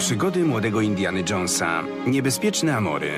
Przygody młodego Indiany Jonesa. Niebezpieczne amory.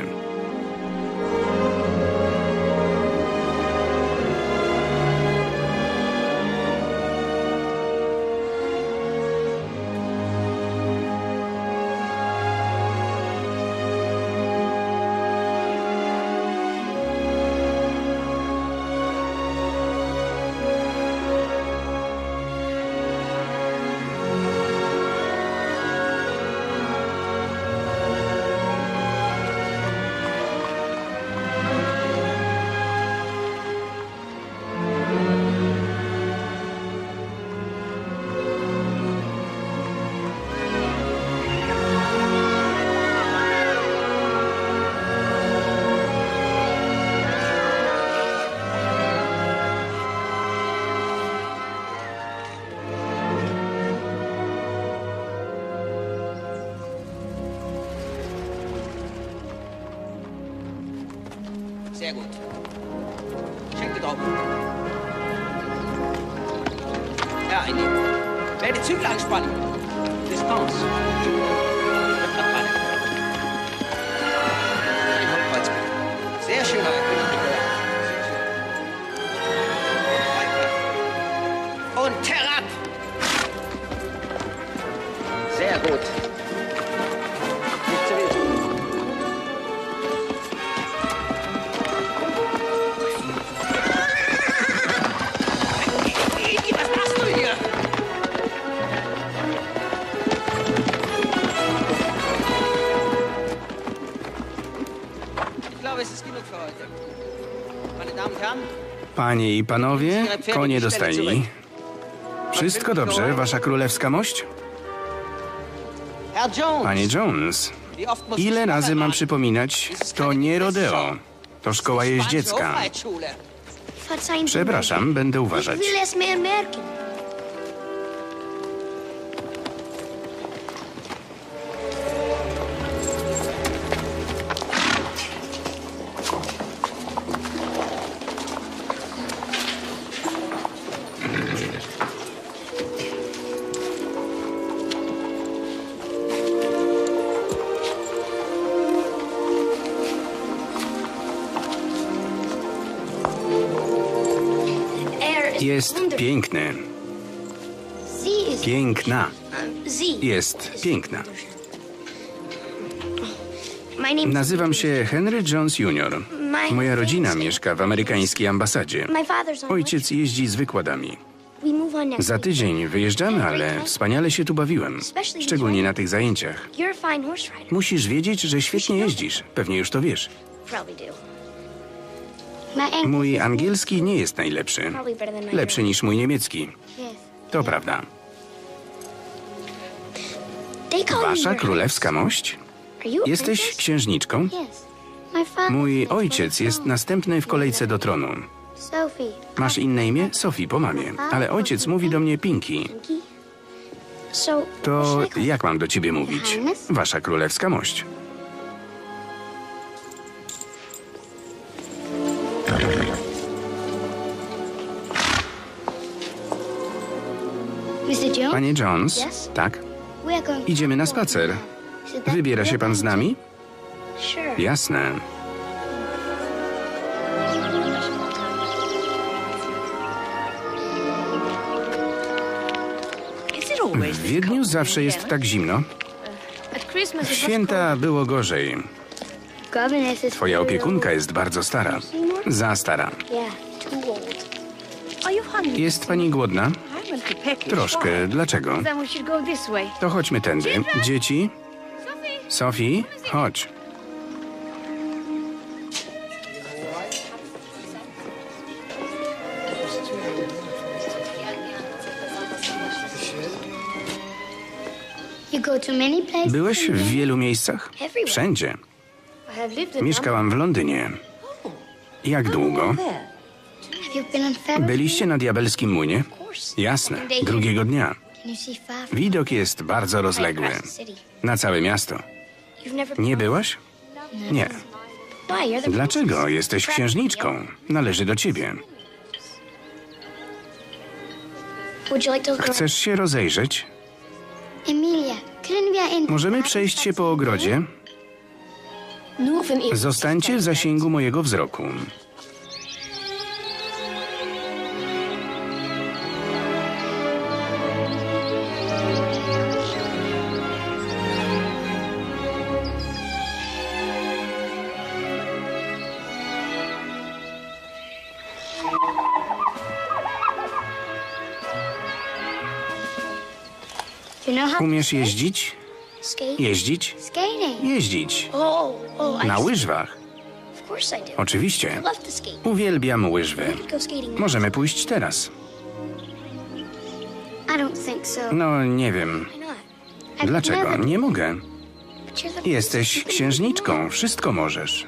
Panie i panowie, konie do stajni. Wszystko dobrze, wasza królewska mość? Panie Jones, ile razy mam przypominać, to nie rodeo. To szkoła jeździecka. Przepraszam, będę uważać. Piękny. Piękna. Jest piękna. Nazywam się Henry Jones Jr. Moja rodzina mieszka w amerykańskiej ambasadzie. Ojciec jeździ z wykładami. Za tydzień wyjeżdżamy, ale wspaniale się tu bawiłem. Szczególnie na tych zajęciach. Musisz wiedzieć, że świetnie jeździsz. Pewnie już to wiesz. Mój angielski nie jest najlepszy. Lepszy niż mój niemiecki. To prawda. Wasza królewska mość? Jesteś księżniczką? Mój ojciec jest następny w kolejce do tronu. Masz inne imię? Sophie po mamie. Ale ojciec mówi do mnie. So. To jak mam do ciebie mówić? Wasza królewska mość. Panie Jones? Tak? Idziemy na spacer. That Wybiera się pan z nami? Jasne. W Wiedniu zawsze jest tak zimno. W święta było gorzej. Twoja opiekunka jest bardzo stara. Za stara. Jest pani głodna? Troszkę. Dlaczego? To chodźmy tędy. Dzieci? Sophie, chodź. Byłeś w wielu miejscach? Wszędzie. Mieszkałam w Londynie. Jak długo? You been on February? Byliście na diabelskim młynie? Jasne, drugiego dnia. Widok jest bardzo rozległy. Na całe miasto. Nie byłaś? Nie. Dlaczego? Jesteś księżniczką. Należy do ciebie. Chcesz się rozejrzeć? Możemy przejść się po ogrodzie? Zostańcie w zasięgu mojego wzroku. Umiesz jeździć? Jeździć? Jeździć. Oh, oh, Na łyżwach. Oczywiście. Uwielbiam łyżwy. Możemy pójść teraz. No, nie wiem. Dlaczego? Nie mogę. Jesteś księżniczką. Wszystko możesz.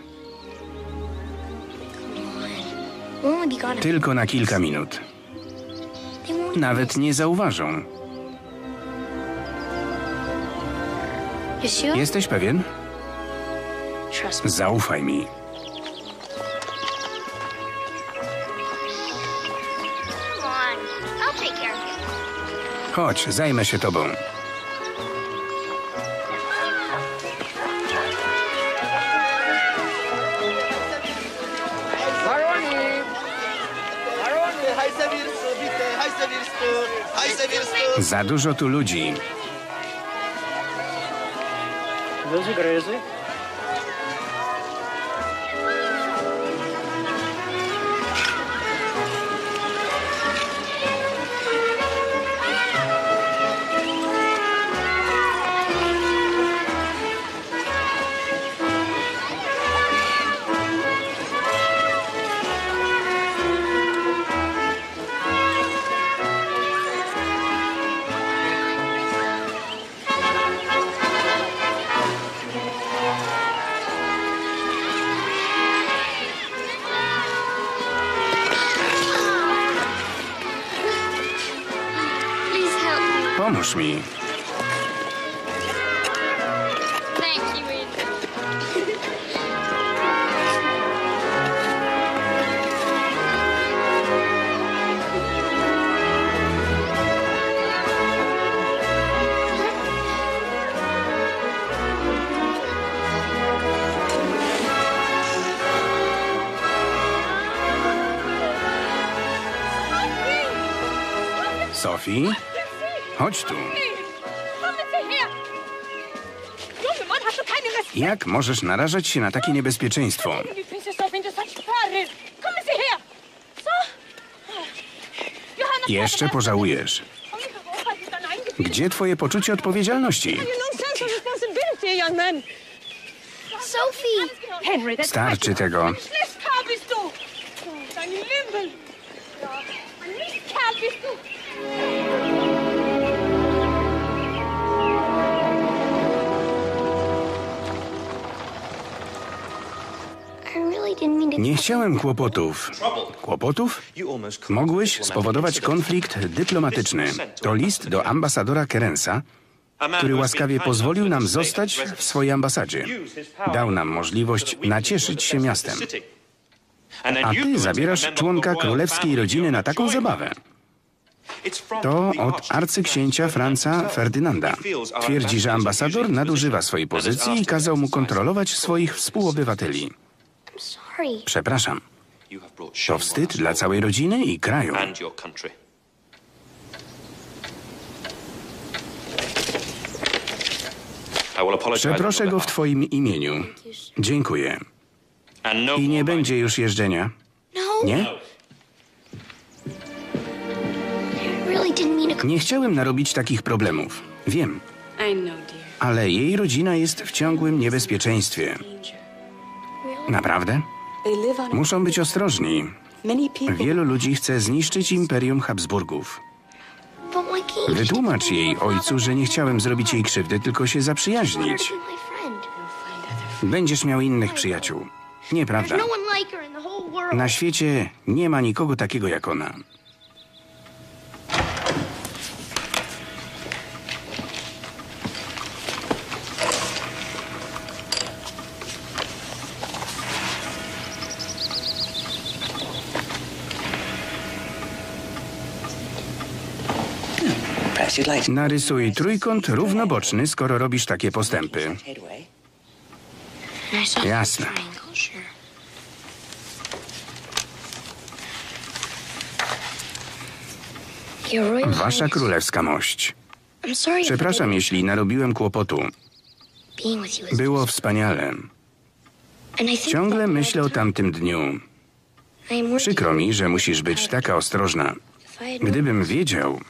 Tylko na kilka minut. Nawet nie zauważą. Jesteś pewien? Trust me. Zaufaj mi. Chodź, zajmę się tobą. Za dużo tu ludzi. das igrejas me. Pomóż mi. Thank you, Adrian. Sophie? Chodź tu. Jak możesz narażać się na takie niebezpieczeństwo? Jeszcze pożałujesz. Gdzie twoje poczucie odpowiedzialności? No. Sophie! Starczy tego. Nie chciałem kłopotów. Kłopotów? Mogłeś spowodować konflikt dyplomatyczny. To list do ambasadora Kerensa, który łaskawie pozwolił nam zostać w swojej ambasadzie. Dał nam możliwość nacieszyć się miastem. A ty zabierasz członka królewskiej rodziny na taką zabawę. To od arcyksięcia Franca Ferdynanda. Twierdzi, że ambasador nadużywa swojej pozycji i kazał mu kontrolować swoich współobywateli. Przepraszam. To wstyd dla całej rodziny i kraju. Przeproszę go w twoim imieniu. Dziękuję. No I nie będzie już jeżdżenia. No. Nie? To. Nie chciałem narobić takich problemów. Wiem. Ale jej rodzina jest w ciągłym niebezpieczeństwie. Naprawdę? Muszą być ostrożni. Wielu ludzi chce zniszczyć imperium Habsburgów. Wytłumacz jej ojcu, że nie chciałem zrobić jej krzywdy, tylko się zaprzyjaźnić. Będziesz miał innych przyjaciół. Nieprawda. No. Na świecie nie ma nikogo takiego jak ona. Narysuj trójkąt równoboczny, skoro robisz takie postępy. Jasne. Wasza królewska mość. Przepraszam, jeśli narobiłem kłopotu. Było wspaniale. Ciągle myślę o tamtym dniu. Przykro mi, że musisz być taka ostrożna. Gdybym wiedział,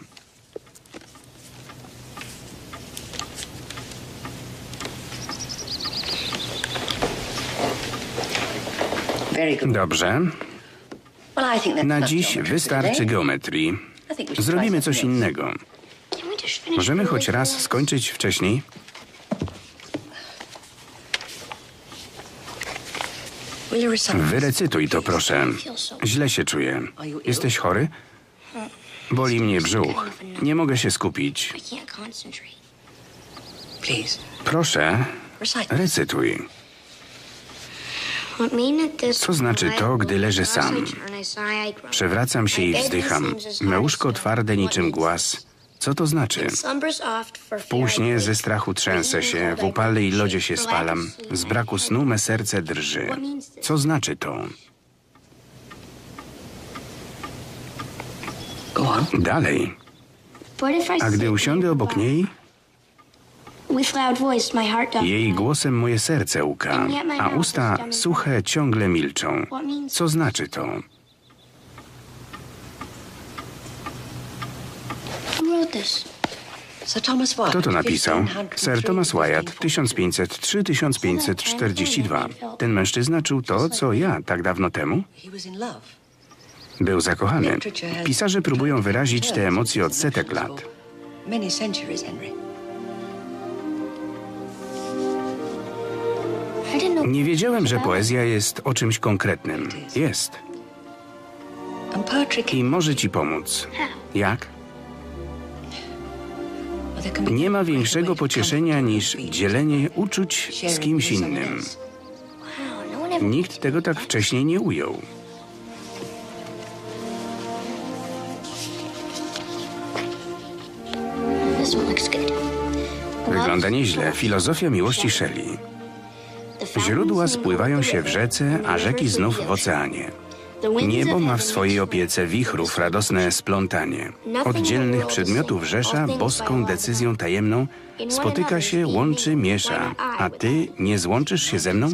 dobrze, na dziś wystarczy geometrii. Zrobimy coś innego. Możemy choć raz skończyć wcześniej? Wyrecytuj to, proszę. Źle się czuję. Jesteś chory? Boli mnie brzuch. Nie mogę się skupić. Proszę, recytuj. Co znaczy to, gdy leżę sam? Przewracam się i wzdycham. Me łóżko twarde niczym głaz. Co to znaczy? W Półśnie ze strachu trzęsę się, w upale i lodzie się spalam. Z braku snu me serce drży. Co znaczy to? Dalej. A gdy usiądę obok niej, jej głosem moje serce łka, a usta suche ciągle milczą. Co znaczy to? Kto to napisał? Sir Thomas Wyatt, 1503-1542. Ten mężczyzna czuł to, co ja tak dawno temu? Był zakochany. Pisarze próbują wyrazić te emocje od setek lat. Nie wiedziałem, że poezja jest o czymś konkretnym. Jest. I może ci pomóc. Jak? Nie ma większego pocieszenia niż dzielenie uczuć z kimś innym. Nikt tego tak wcześniej nie ujął. Wygląda nieźle. Filozofia miłości Shelley. Źródła spływają się w rzece, a rzeki znów w oceanie. Niebo ma w swojej opiece wichrów radosne splątanie. Oddzielnych przedmiotów rzesza boską decyzją tajemną spotyka się, łączy, miesza. A ty nie złączysz się ze mną?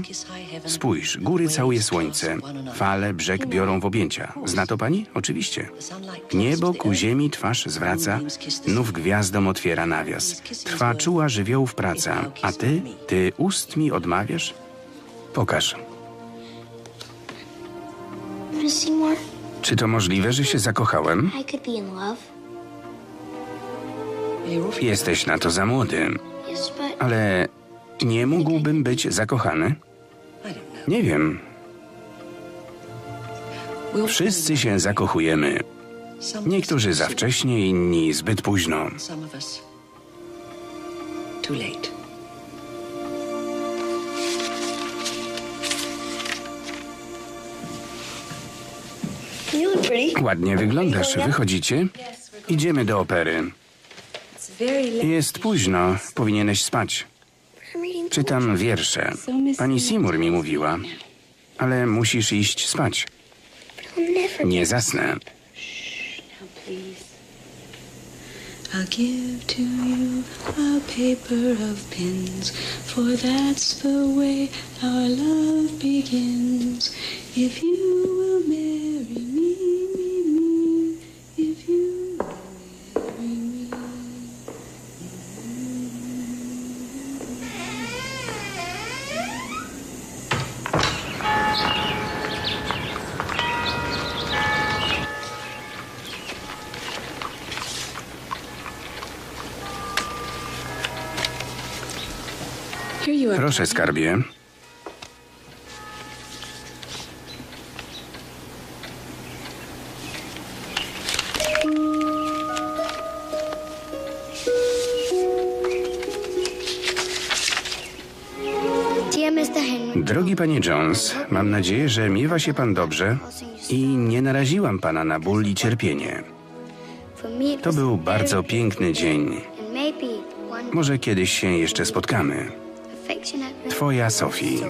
Spójrz, góry całuje słońce, fale brzeg biorą w objęcia. Zna to pani? Oczywiście. Niebo ku ziemi twarz zwraca, nów gwiazdom otwiera nawias. Trwa czuła żywiołów praca, a ty, ty ust mi odmawiasz? Pokaż. Czy to możliwe, że się zakochałem? Jesteś na to za młody. Ale nie mógłbym być zakochany? Nie wiem. Wszyscy się zakochujemy. Niektórzy za wcześnie, inni zbyt późno. Too late. Ładnie wyglądasz. Wychodzicie? Idziemy do opery. Jest późno. Powinieneś spać. Czytam wiersze. Pani Seymour mi mówiła. Ale musisz iść spać. Nie zasnę. I'll give to you a paper of pins, for that's the way our love begins. If you will marry me, me, me, if you Proszę, skarbie. Drogi panie Jones, mam nadzieję, że miewa się pan dobrze i nie naraziłam pana na ból i cierpienie. To był bardzo piękny dzień. Może kiedyś się jeszcze spotkamy. Twoja Sophie.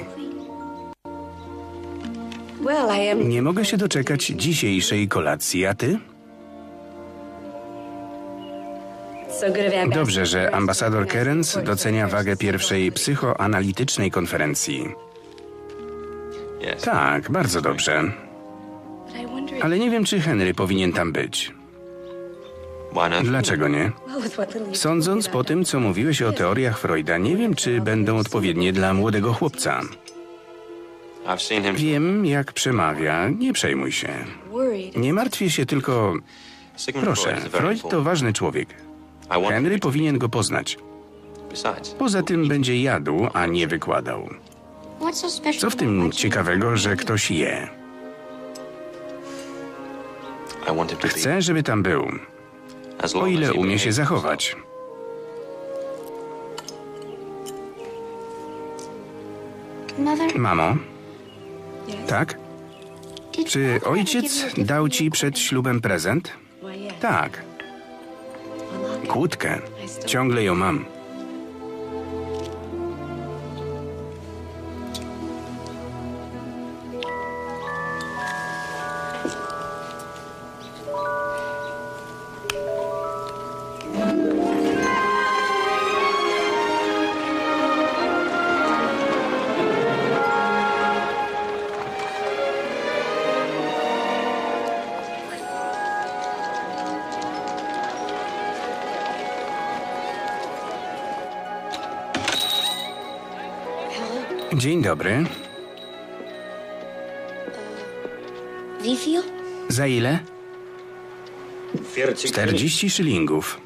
Nie mogę się doczekać dzisiejszej kolacji, a ty? Dobrze, że ambasador Kerens docenia wagę pierwszej psychoanalitycznej konferencji. Tak, bardzo dobrze. Ale nie wiem, czy Henry powinien tam być. Dlaczego nie? Sądząc po tym, co mówiłeś o teoriach Freuda, nie wiem, czy będą odpowiednie dla młodego chłopca. Wiem, jak przemawia, nie przejmuj się. Nie martwię się tylko... Proszę, Freud to ważny człowiek. Henry powinien go poznać. Poza tym będzie jadł, a nie wykładał. Co w tym ciekawego, że ktoś je? Chcę, żeby tam był, o ile umie się zachować. Mamo, tak? Czy ojciec dał ci przed ślubem prezent? Tak, kłódkę. Ciągle ją mam. Dzień dobry. Viel? Za ile? 40 szylingów.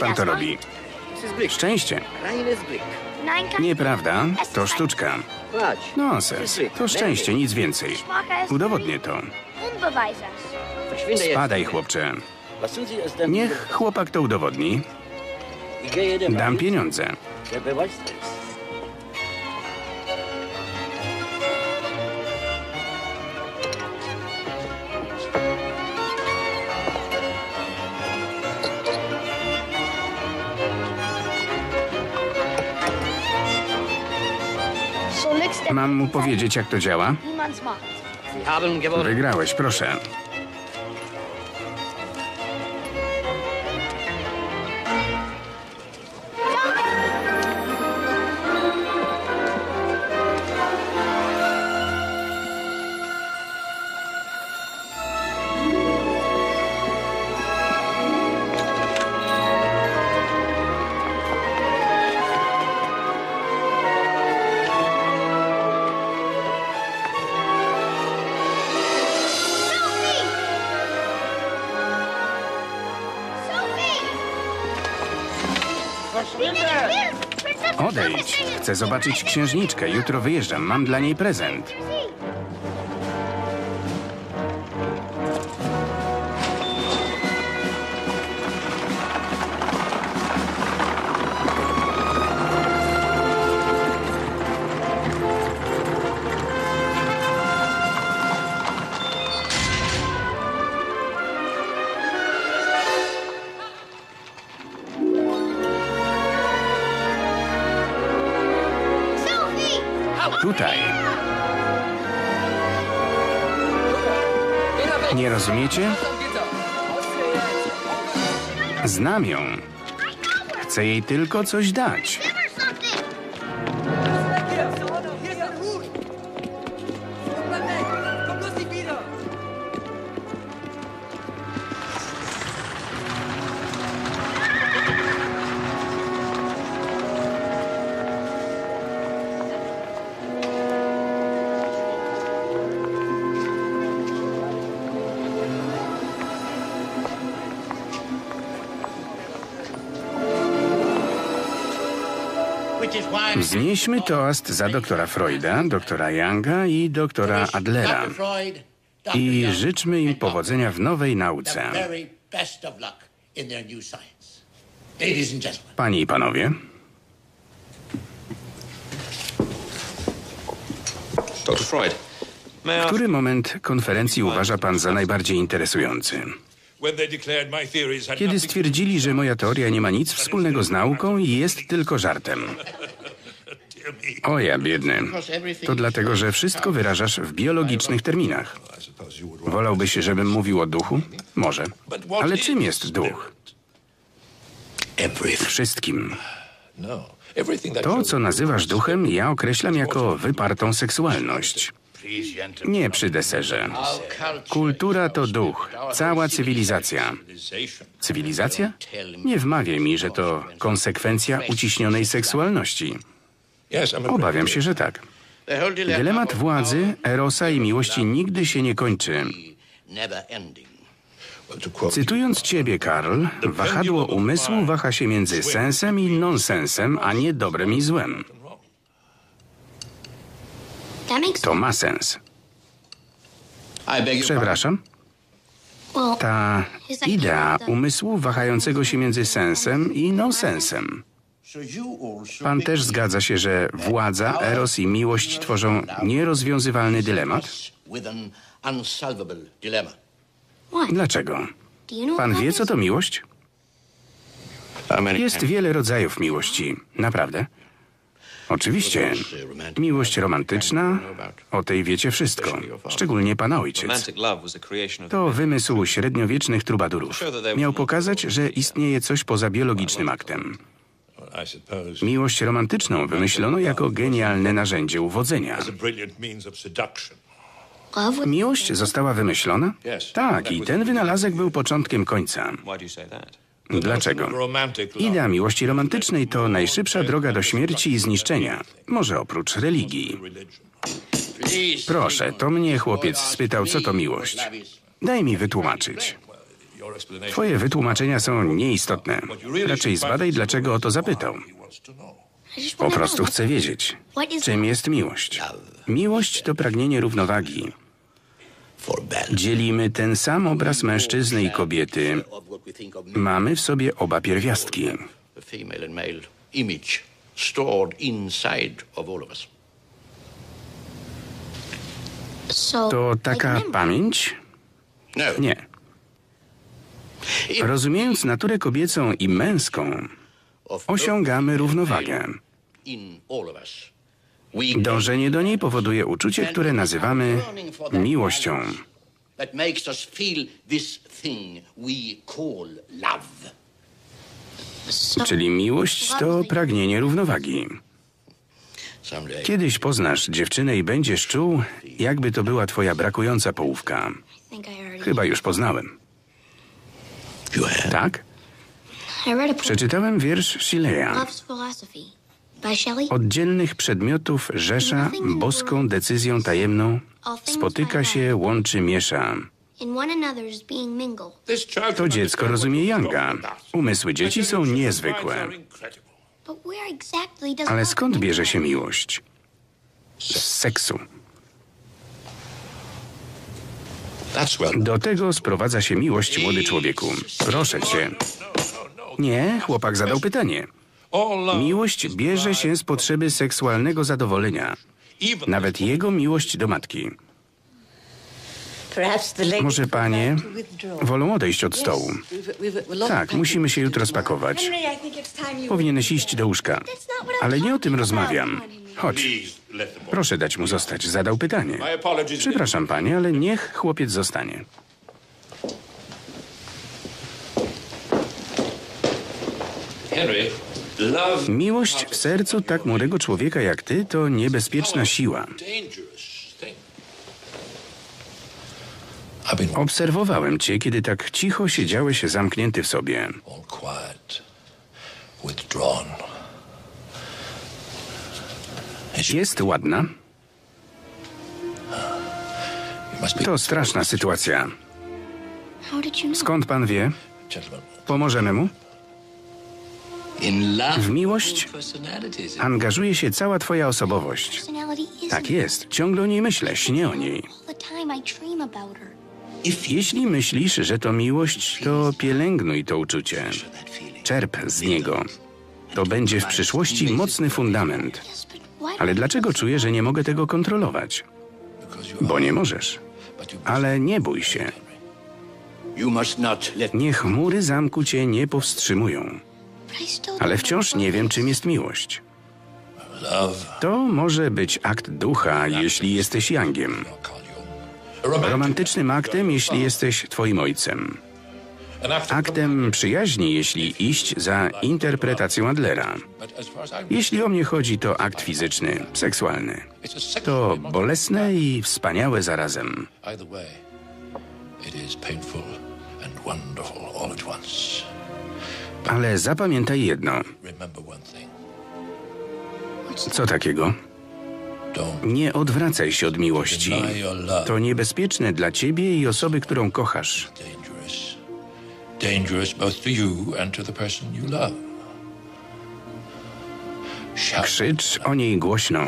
Pan to robi. Szczęście. Nieprawda? To sztuczka. Nonsens. To szczęście, nic więcej. Udowodnię to. Spadaj, chłopcze. Niech chłopak to udowodni. Dam pieniądze. Mam mu powiedzieć, jak to działa? Wygrałeś, proszę. Chcę zobaczyć księżniczkę. Jutro wyjeżdżam. Mam dla niej prezent. Znam ją. Chcę jej tylko coś dać. Wznieśmy toast za doktora Freuda, doktora Younga i doktora Adlera i życzmy im powodzenia w nowej nauce. Panie i panowie, Dr. Freud, który moment konferencji uważa pan za najbardziej interesujący? Kiedy stwierdzili, że moja teoria nie ma nic wspólnego z nauką i jest tylko żartem. O ja, biedny. To dlatego, że wszystko wyrażasz w biologicznych terminach. Wolałbyś, żebym mówił o duchu? Może. Ale czym jest duch? Wszystkim. To, co nazywasz duchem, ja określam jako wypartą seksualność. Nie przy deserze. Kultura to duch, cała cywilizacja. Cywilizacja? Nie wmawiaj mi, że to konsekwencja uciśnionej seksualności. Obawiam się, że tak. Dylemat władzy, erosa i miłości nigdy się nie kończy. Cytując ciebie, Karl, wahadło umysłu waha się między sensem i nonsensem, a nie dobrem i złem. To ma sens. Przepraszam? Ta idea umysłu wahającego się między sensem i nonsensem. Pan też zgadza się, że władza, eros i miłość tworzą nierozwiązywalny dylemat? Dlaczego? Pan wie, co to miłość? Jest wiele rodzajów miłości. Naprawdę? Oczywiście. Miłość romantyczna, o tej wiecie wszystko. Szczególnie pana ojciec. To wymysł średniowiecznych trubadurów. Miał pokazać, że istnieje coś poza biologicznym aktem. Miłość romantyczną wymyślono jako genialne narzędzie uwodzenia. Miłość została wymyślona? Tak, i ten wynalazek był początkiem końca. Dlaczego? Idea miłości romantycznej to najszybsza droga do śmierci i zniszczenia, może oprócz religii. Proszę, to mnie chłopiec spytał, co to miłość. Daj mi wytłumaczyć. Twoje wytłumaczenia są nieistotne. Raczej zbadaj, dlaczego o to zapytał. Po prostu chcę wiedzieć, czym jest miłość. Miłość to pragnienie równowagi. Dzielimy ten sam obraz mężczyzny i kobiety. Mamy w sobie oba pierwiastki. To taka pamięć? No, Nie. Rozumiejąc naturę kobiecą i męską, osiągamy równowagę. Dążenie do niej powoduje uczucie, które nazywamy miłością. Czyli miłość to pragnienie równowagi. Kiedyś poznasz dziewczynę i będziesz czuł, jakby to była twoja brakująca połówka. Chyba już poznałem. Tak? Przeczytałem wiersz Shilleya. Love's Philosophy by Shelley. Oddzielnych przedmiotów rzesza boską decyzją tajemną spotyka się, łączy, miesza. To dziecko rozumie Younga. Umysły dzieci są niezwykłe. Ale skąd bierze się miłość? Z seksu. That's well. Do tego sprowadza się miłość, młody człowieku. Proszę cię. Nie, chłopak zadał pytanie. Miłość bierze się z potrzeby seksualnego zadowolenia. Nawet jego miłość do matki. Może panie wolą odejść od stołu. Tak, musimy się jutro spakować. Powinieneś iść do łóżka. Ale nie o tym rozmawiam. Chodź. Proszę dać mu zostać. Zadał pytanie. Przepraszam panie, ale niech chłopiec zostanie. Miłość w sercu tak młodego człowieka jak ty to niebezpieczna siła. Obserwowałem cię, kiedy tak cicho siedziałeś zamknięty w sobie. all quiet, withdrawn. Jest ładna? To straszna sytuacja. Skąd pan wie? Pomożemy mu? W miłość angażuje się cała twoja osobowość. Tak jest, ciągle o niej myślę, śnię o niej. Jeśli myślisz, że to miłość, to pielęgnuj to uczucie. Czerp z niego. To będzie w przyszłości mocny fundament. Ale dlaczego czuję, że nie mogę tego kontrolować? Bo nie możesz. Ale nie bój się. Niech chmury zamku cię nie powstrzymują. Ale wciąż nie wiem, czym jest miłość. To może być akt ducha, jeśli jesteś Yangiem. Romantycznym aktem, jeśli jesteś twoim ojcem. Aktem przyjaźni, jeśli iść za interpretacją Adlera. Jeśli o mnie chodzi, to akt fizyczny, seksualny. To bolesne i wspaniałe zarazem. Ale zapamiętaj jedno. Co takiego? Nie odwracaj się od miłości. To niebezpieczne dla ciebie i osoby, którą kochasz. Dangerous. Both to you and to the person you love. Krzycz o niej głośno.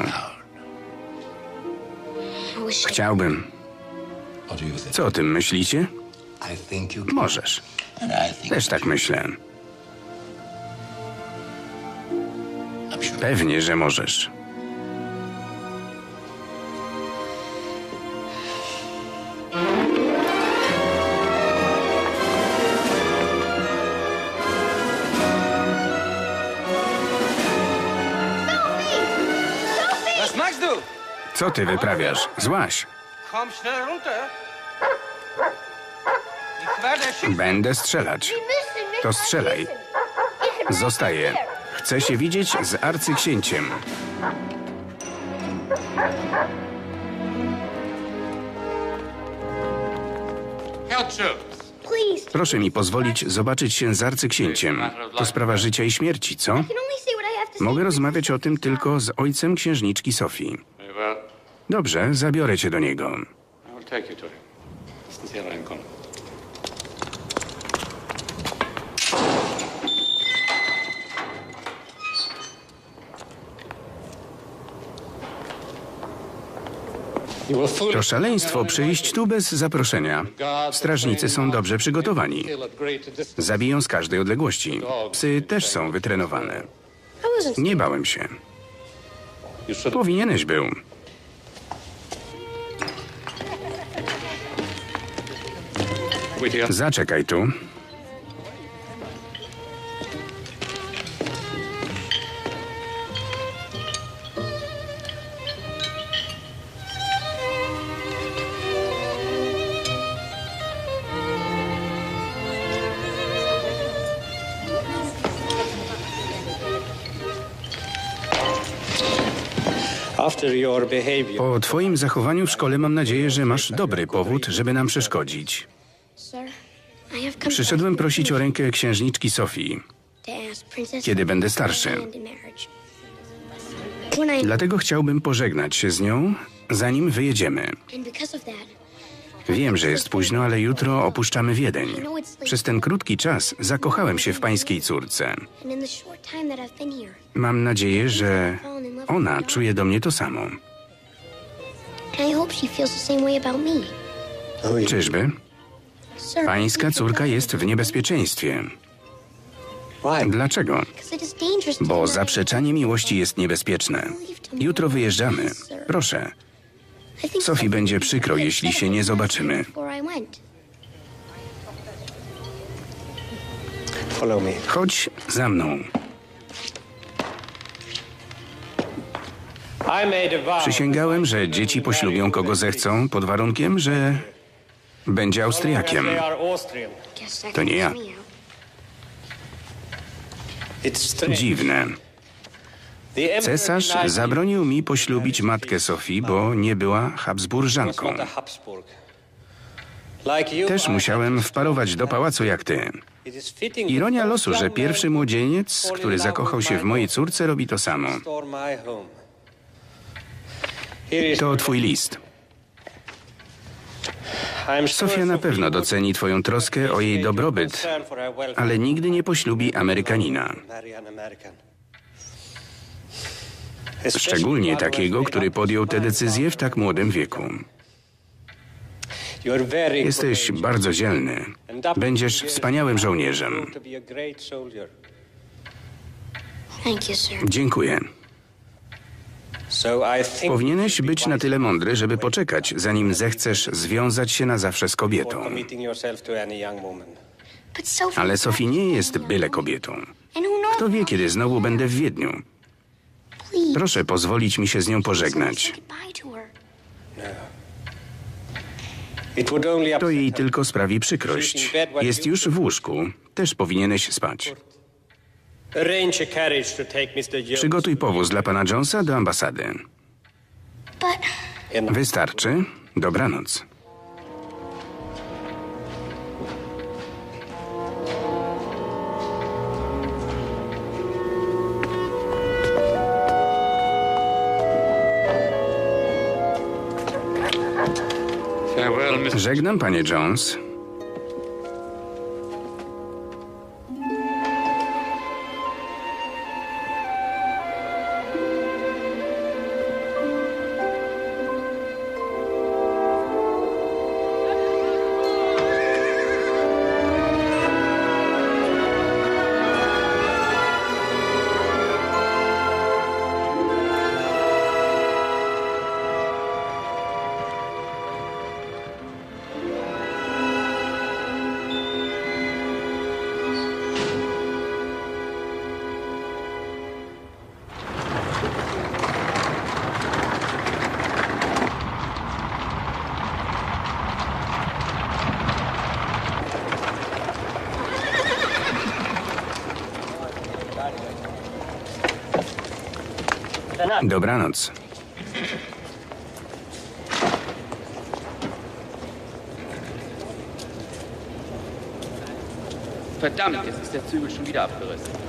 Chciałbym. Co o tym myślicie? Możesz. Też tak myślę. Pewnie, że możesz. Co ty wyprawiasz? Złaś. Będę strzelać. To strzelaj. Zostaję. Chcę się widzieć z arcyksięciem. Proszę mi pozwolić zobaczyć się z arcyksięciem. To sprawa życia i śmierci, co? Mogę rozmawiać o tym tylko z ojcem księżniczki Sofii. Dobrze, zabiorę cię do niego. To szaleństwo przyjść tu bez zaproszenia. Strażnicy są dobrze przygotowani. Zabiją z każdej odległości. Psy też są wytrenowane. Nie bałem się. Powinieneś był. Zaczekaj tu. Po twoim zachowaniu w szkole mam nadzieję, że masz dobry powód, żeby nam przeszkodzić. Przyszedłem prosić o rękę księżniczki Sofii. kiedy będę starszy. Dlatego chciałbym pożegnać się z nią, zanim wyjedziemy. Wiem, że jest późno, ale jutro opuszczamy Wiedeń. Przez ten krótki czas zakochałem się w pańskiej córce. Mam nadzieję, że ona czuje do mnie to samo. me. Czyżby? Pańska córka jest w niebezpieczeństwie. Dlaczego? Bo zaprzeczanie miłości jest niebezpieczne. Jutro wyjeżdżamy. Proszę. Sofii będzie przykro, jeśli się nie zobaczymy. Chodź za mną. Przysięgałem, że dzieci poślubią kogo zechcą, pod warunkiem, że będzie Austriakiem. To nie ja. Dziwne. Cesarz zabronił mi poślubić matkę Sofii, bo nie była Habsburżanką. Też musiałem wparować do pałacu jak ty. Ironia losu, że pierwszy młodzieniec, który zakochał się w mojej córce, robi to samo. To twój list. Sofia na pewno doceni twoją troskę o jej dobrobyt, ale nigdy nie poślubi Amerykanina. Szczególnie takiego, który podjął tę decyzję w tak młodym wieku. Jesteś bardzo dzielny. Będziesz wspaniałym żołnierzem. Dziękuję. Powinieneś być na tyle mądry, żeby poczekać, zanim zechcesz związać się na zawsze z kobietą. Sophie. Ale Sofie nie jest byle kobietą. Kto wie, kiedy znowu będę w Wiedniu. Proszę pozwolić mi się z nią pożegnać. To jej tylko sprawi przykrość. Jest już w łóżku. Też powinieneś spać. Przygotuj powóz dla pana Jonesa do ambasady. But Wystarczy. Dobranoc. Żegnam, panie Jones. Dobranoc. Verdammt, jetzt ist der Zügel schon wieder abgerissen.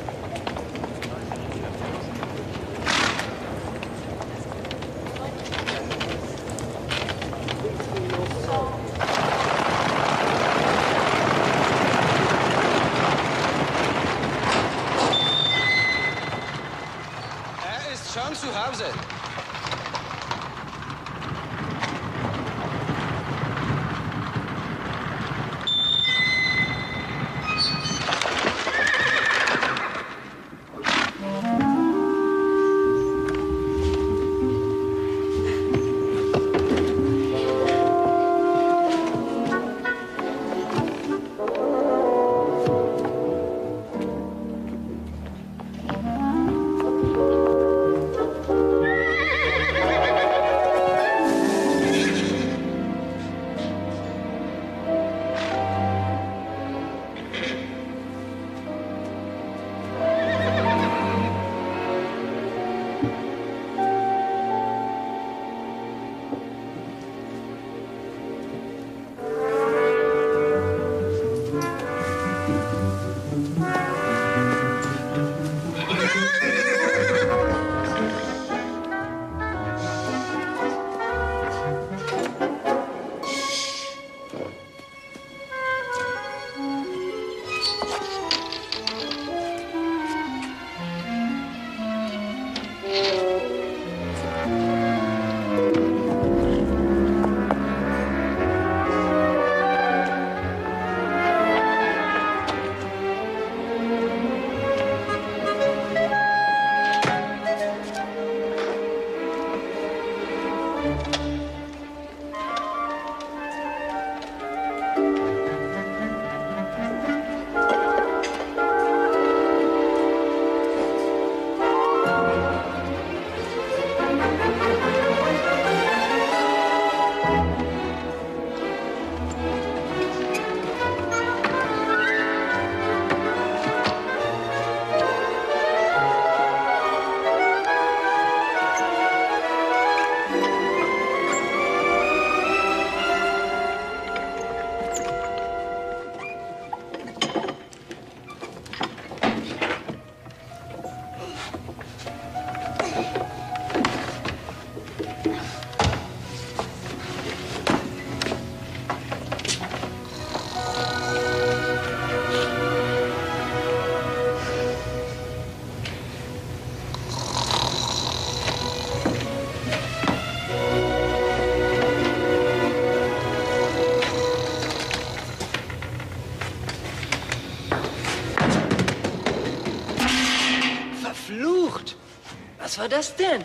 Was war das denn?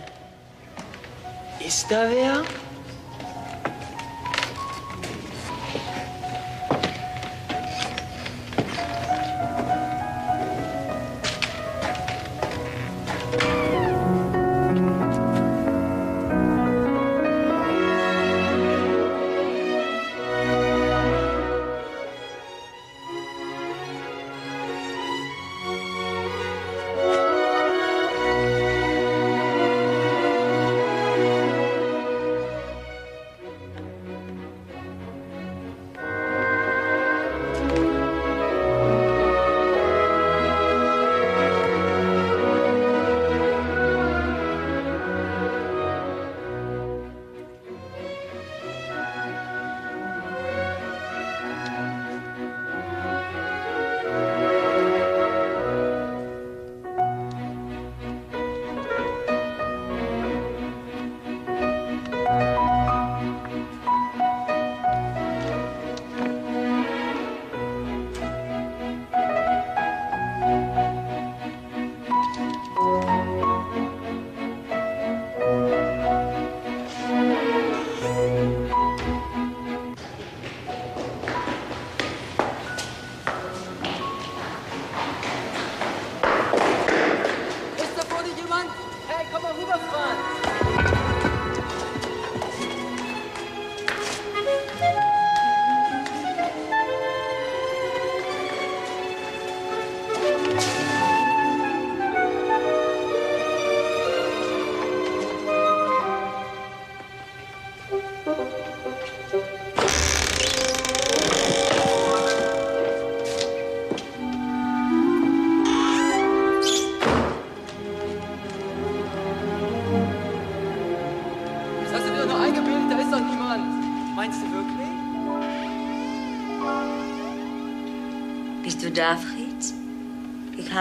Ist da wer?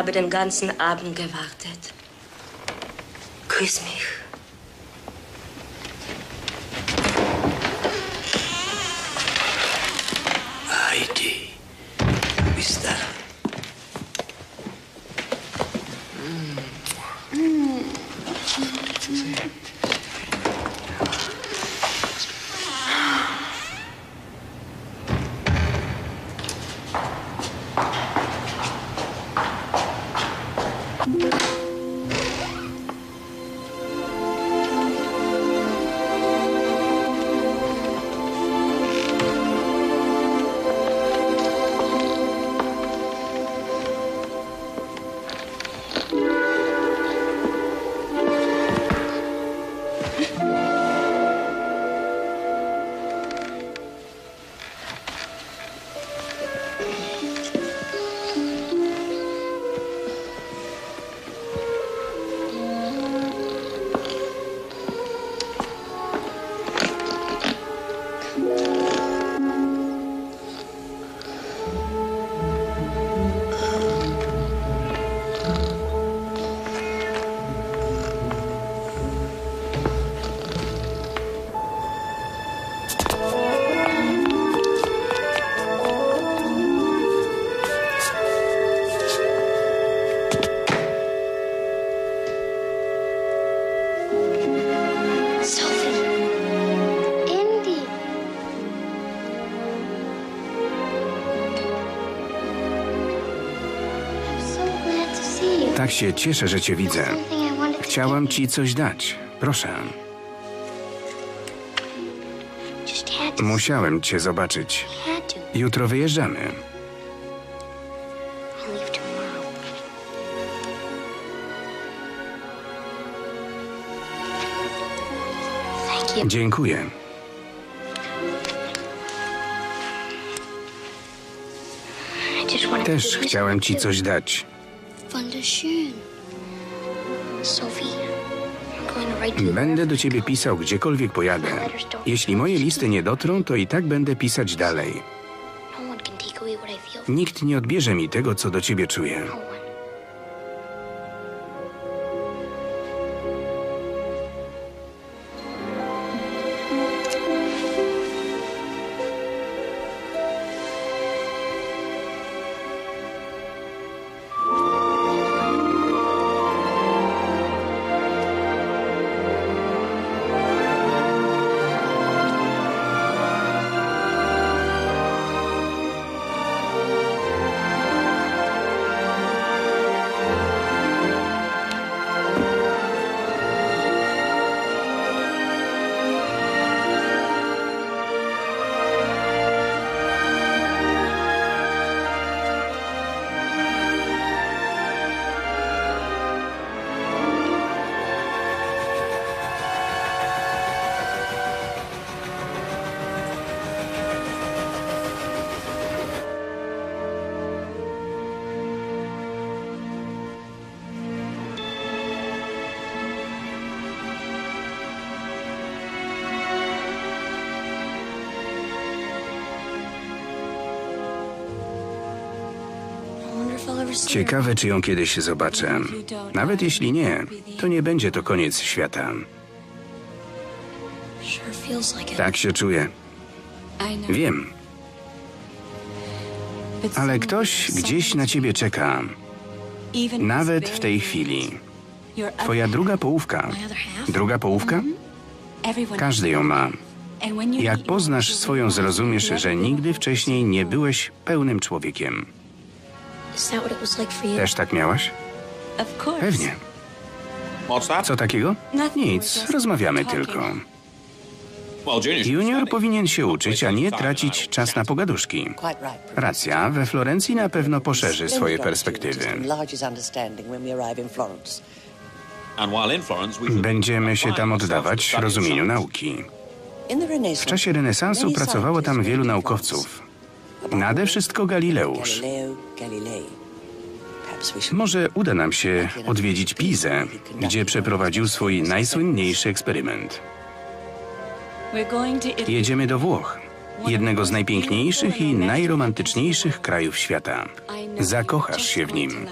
Habe den ganzen Abend gewartet. Küss mich. Tak się cieszę, że cię widzę. Chciałam ci coś dać. Proszę. Musiałem cię zobaczyć. Jutro wyjeżdżamy. Dziękuję. Też chciałem ci coś dać. Będę do ciebie pisał gdziekolwiek pojadę. Jeśli moje listy nie dotrą, to i tak będę pisać dalej. Nikt nie odbierze mi tego, co do ciebie czuję. Ciekawe, czy ją kiedyś zobaczę. Nawet jeśli nie, to nie będzie to koniec świata. Tak się czuję. Wiem, ale ktoś gdzieś na ciebie czeka. Nawet w tej chwili. Twoja druga połówka. Druga połówka? Każdy ją ma. Jak poznasz swoją, zrozumiesz, że nigdy wcześniej nie byłeś pełnym człowiekiem. Też tak miałaś? Pewnie. Co takiego? Nic, rozmawiamy tylko. Junior powinien się uczyć, a nie tracić czas na pogaduszki. Racja, we Florencji na pewno poszerzy swoje perspektywy. Będziemy się tam oddawać rozumieniu nauki. W czasie renesansu pracowało tam wielu naukowców. Nade wszystko Galileusz. Może uda nam się odwiedzić Pizę, gdzie przeprowadził swój najsłynniejszy eksperyment. Jedziemy do Włoch, jednego z najpiękniejszych i najromantyczniejszych krajów świata. Zakochasz się w nim.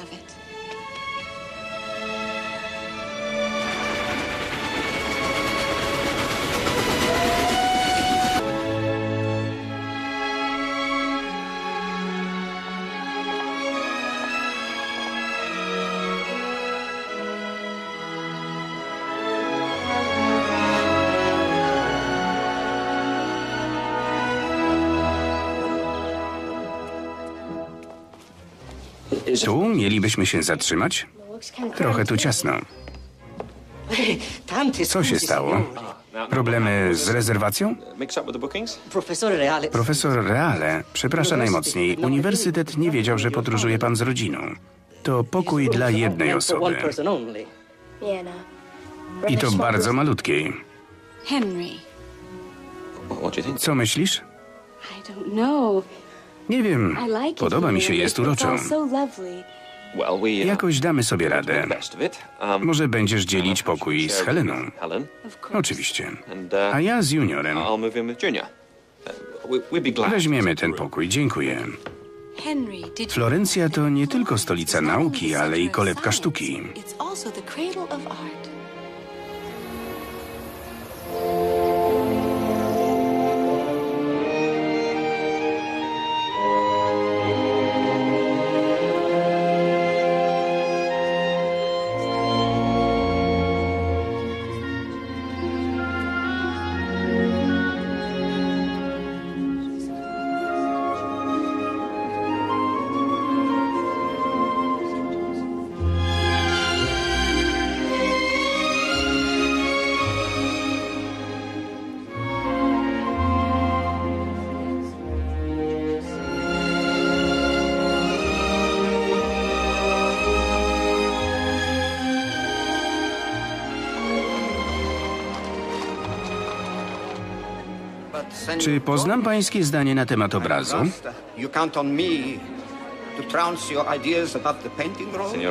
Tu mielibyśmy się zatrzymać? Trochę tu ciasno. Co się stało? Problemy z rezerwacją? Profesor Reale, przepraszam najmocniej, uniwersytet nie wiedział, że podróżuje pan z rodziną. To pokój dla jednej osoby. No. I to bardzo malutkiej. Henry, Co myślisz? I don't know. Nie wiem. Podoba mi się, jest so lovely. Jakoś damy sobie radę. Może będziesz dzielić pokój z Heleną? Oczywiście. A ja z juniorem. Weźmiemy ten pokój, dziękuję. Florencja to nie tylko stolica nauki, ale i kolebka sztuki. Czy poznam pańskie zdanie na temat obrazu?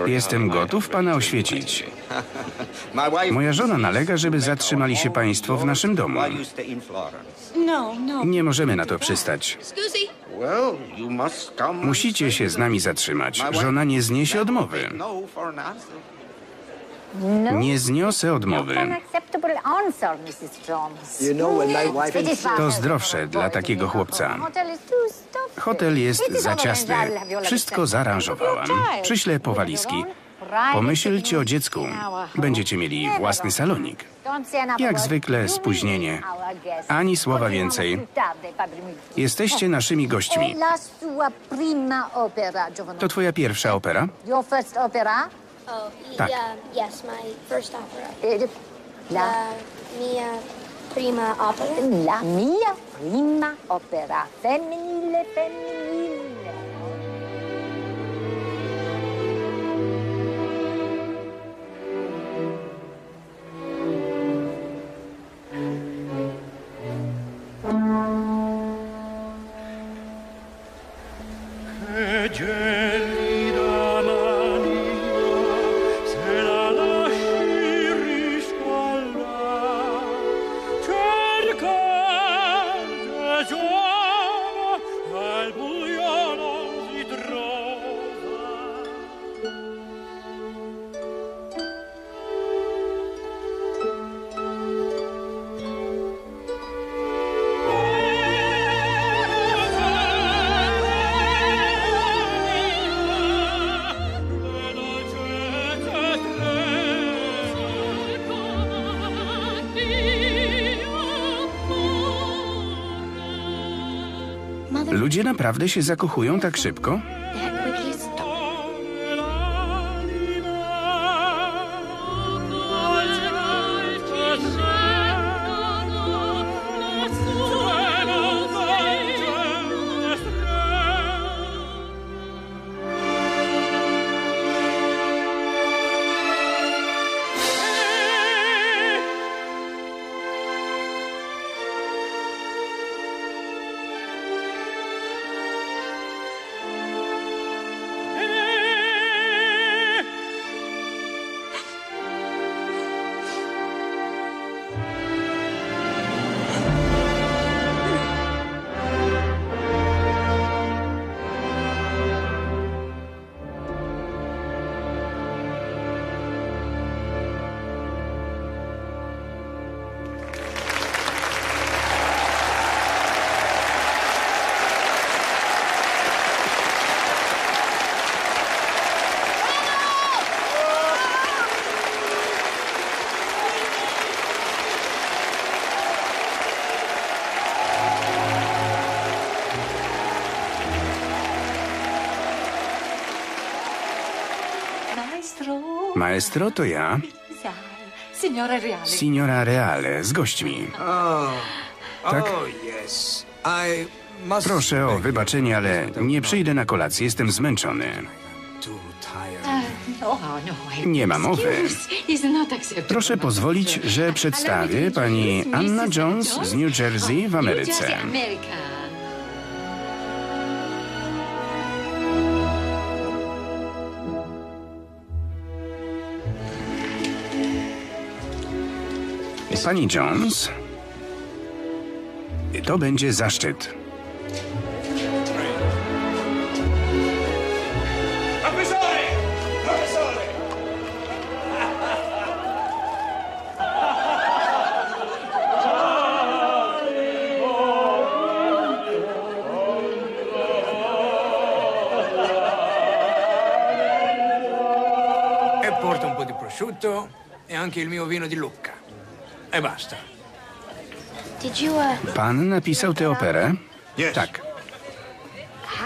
Jestem gotów pana oświecić. Moja żona nalega, żeby zatrzymali się państwo w naszym domu. No, no. Nie możemy na to przystać. Musicie się z nami zatrzymać. Żona nie zniesie odmowy. No for an answer. Nie zniosę odmowy. To zdrowsze dla takiego chłopca. Hotel jest za ciasny. Wszystko zaaranżowałam. Przyślę po walizki. Pomyślcie o dziecku. Będziecie mieli własny salonik. Jak zwykle spóźnienie. Ani słowa więcej. Jesteście naszymi gośćmi. To twoja pierwsza opera? Your first opera? Oh, Tak. yeah, yes, my first opera. Eh, La, La mia prima opera. la mia prima opera. Femminile, femminile. Ludzie naprawdę się zakochują tak szybko? Maestro. To ja, Signora Reale. signora Reale, z gośćmi. Tak? Proszę o wybaczenie, ale nie przyjdę na kolację, jestem zmęczony. No, no. Nie ma mowy. Proszę pozwolić, że przedstawię pani Anna Jones z New Jersey w Ameryce. Pani Jones, to będzie zaszczyt. E porta un po' di prosciutto e anche il mio vino di Lucca. E basta. Uh, Pan napisał tę operę? Tak.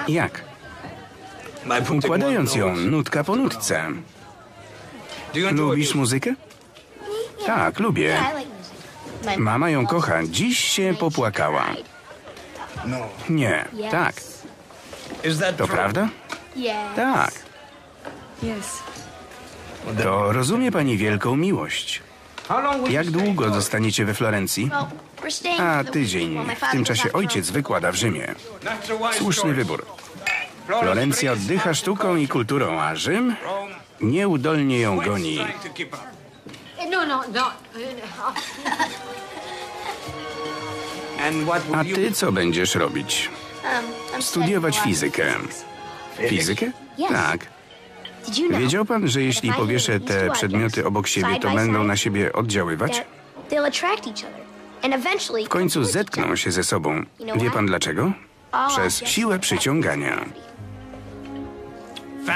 Jak? Układając ją nutka po nutce. Lubisz muzykę? Tak, lubię. Mama ją kocha. Dziś się popłakała. Nie, tak. To prawda? Tak. Yes. To rozumie pani wielką miłość. Jak długo zostaniecie we Florencji? A tydzień. W tym czasie ojciec wykłada w Rzymie. Słuszny wybór. Florencja oddycha sztuką i kulturą, a Rzym nieudolnie ją goni. A ty co będziesz robić? Studiować fizykę. Fizykę? Tak. Wiedział pan, że jeśli powieszę te przedmioty obok siebie, to będą na siebie oddziaływać? W końcu zetkną się ze sobą. Wie pan dlaczego? Przez siłę przyciągania.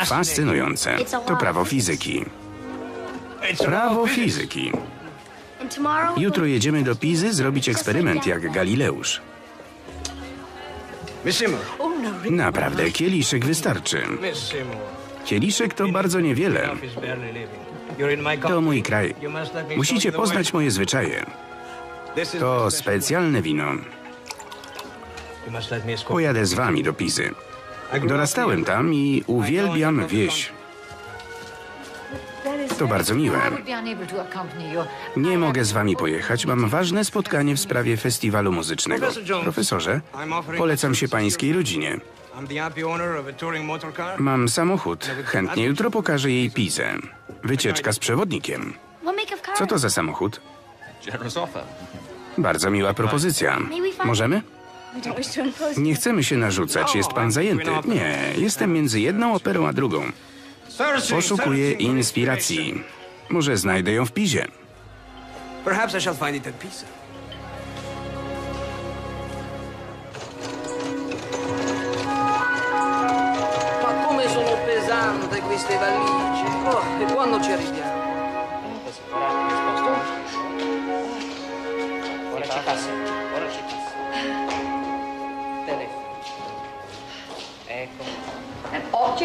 Fascynujące. To prawo fizyki. Prawo fizyki. Jutro jedziemy do Pizy zrobić eksperyment jak Galileusz. Miss Seymour. Naprawdę, kieliszek wystarczy. Kieliszek to bardzo niewiele. To mój kraj. Musicie poznać moje zwyczaje. To specjalne wino. Pojadę z wami do Pizy. Dorastałem tam i uwielbiam wieś. To bardzo miłe. Nie mogę z wami pojechać. Mam ważne spotkanie w sprawie festiwalu muzycznego. Profesorze, polecam się pańskiej rodzinie. I'm the happy owner of a touring motor car. Mam samochód. Chętnie jutro pokażę jej Pizę. Wycieczka z przewodnikiem. What make of cars? Co to za samochód? Bardzo miła propozycja. Możemy? Nie chcemy się narzucać. Jest pan zajęty. Nie, jestem między jedną operą a drugą. Poszukuję inspiracji. Może znajdę ją w Pizie. Perhaps I shall find it at Pisa. Queste valigie. Oh, e quando ci arriviamo? Ora ci passa, ora ci passa. Telefono. Ecco.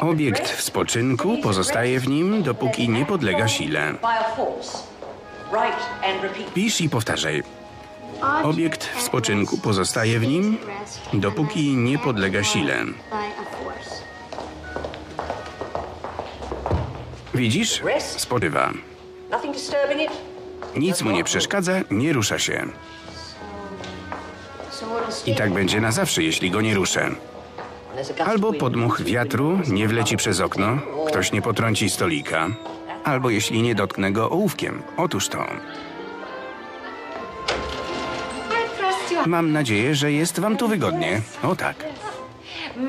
Obiekt w spoczynku pozostaje w nim, dopóki nie podlega sile. Pisz i powtarzaj. Obiekt w spoczynku pozostaje w nim, dopóki nie podlega sile. Widzisz? It. Nic mu nie przeszkadza, nie rusza się. I tak będzie na zawsze, jeśli go nie ruszę. Albo podmuch wiatru nie wleci przez okno, ktoś nie potrąci stolika. Albo jeśli nie dotknę go ołówkiem. Otóż to. Mam nadzieję, że jest wam tu wygodnie. O tak.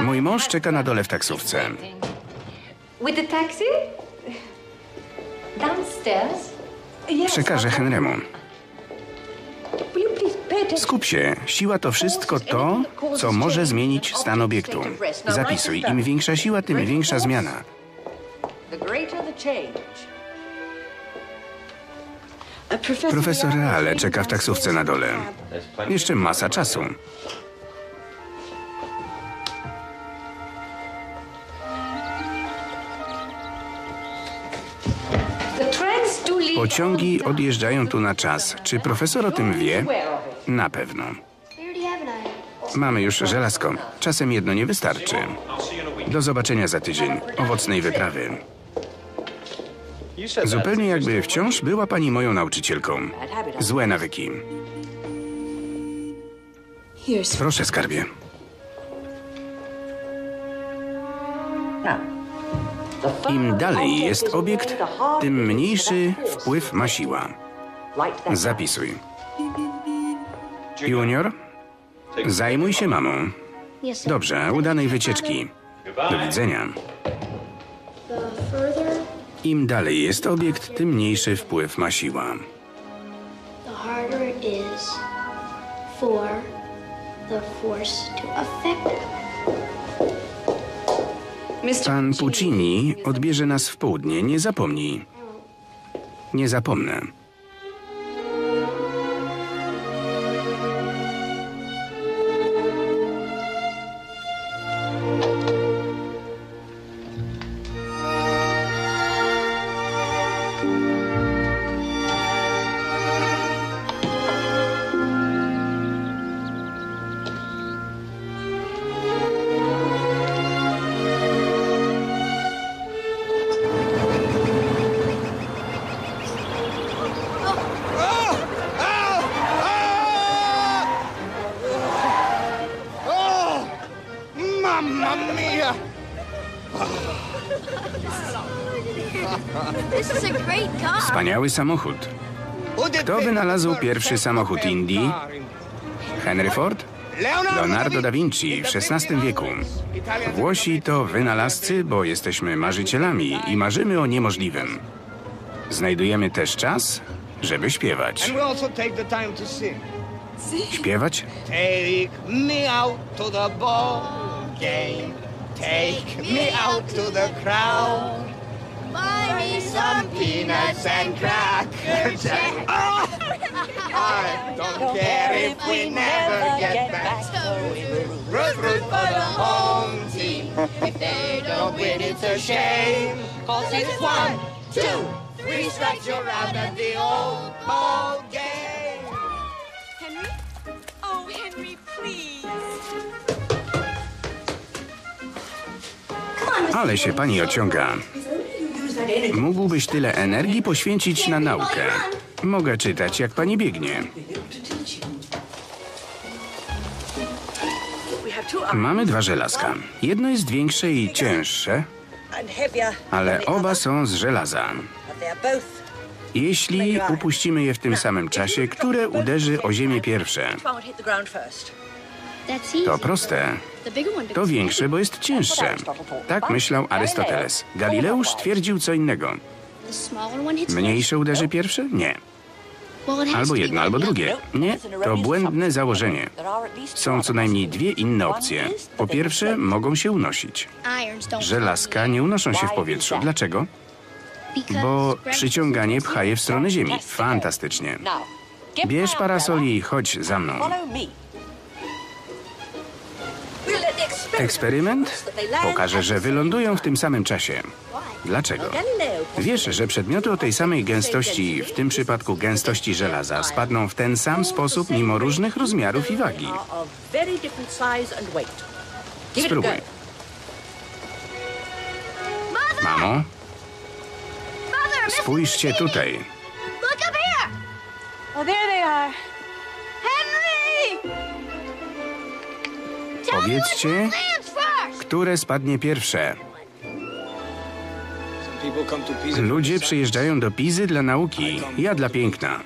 Mój mąż czeka na dole w taksówce. With the taxi? Przekażę Henrymu. Skup się. Siła to wszystko to, co może zmienić stan obiektu. Zapisuj. Im większa siła, tym większa zmiana. Profesor Reale czeka w taksówce na dole. Jeszcze masa czasu. Pociągi odjeżdżają tu na czas. Czy profesor o tym wie? Na pewno. Mamy już żelazko. Czasem jedno nie wystarczy. Do zobaczenia za tydzień. Owocnej wyprawy. Zupełnie jakby wciąż była pani moją nauczycielką. Złe nawyki. Proszę, skarbie. Im dalej jest obiekt, tym mniejszy wpływ ma siła. Zapisuj. Junior, zajmuj się mamą. Dobrze, udanej wycieczki. Do widzenia. Im dalej jest obiekt, tym mniejszy wpływ ma siła. for the force to affect. Pan Puccini odbierze nas w południe. Nie zapomnij. Nie zapomnę. Wspaniały samochód. Kto wynalazł pierwszy samochód Indii? Henry Ford? Leonardo da Vinci w XVI wieku. Włosi to wynalazcy, bo jesteśmy marzycielami i marzymy o niemożliwym. Znajdujemy też czas, żeby śpiewać. Śpiewać? Take me out to the ball game. Take me out to the crowd. Buy me Some peanuts and cracker jack. Ah! I don't care if we never get back. So Root, root for the home team. If they don't win, it's a shame. Cause it's one, two, three strikes, you're out of the old ball game. Henry? Oh, Henry, please. Ale się pani ociąga. Mógłbyś tyle energii poświęcić na naukę. Mogę czytać, jak pani biegnie. Mamy dwa żelazka. Jedno jest większe i cięższe, ale oba są z żelaza. Jeśli upuścimy je w tym samym czasie, które uderzy o ziemię pierwsze? To proste. To większe, bo jest cięższe. Tak myślał Arystoteles. Galileusz twierdził co innego. Mniejsze uderzy pierwsze? Nie. Albo jedno, albo drugie. Nie, to błędne założenie. Są co najmniej dwie inne opcje. Po pierwsze, mogą się unosić. Żelazka nie unoszą się w powietrzu. Dlaczego? Bo przyciąganie pcha je w stronę Ziemi. Fantastycznie. Bierz parasol i chodź za mną. Eksperyment pokaże, że wylądują w tym samym czasie. Dlaczego? Wiesz, że przedmioty o tej samej gęstości, w tym przypadku gęstości żelaza, spadną w ten sam sposób mimo różnych rozmiarów i wagi. Spróbuj. Mamo, spójrzcie tutaj. Oh. Henry! Powiedzcie, które spadnie pierwsze. Ludzie przyjeżdżają do Pizy dla nauki, ja dla piękna.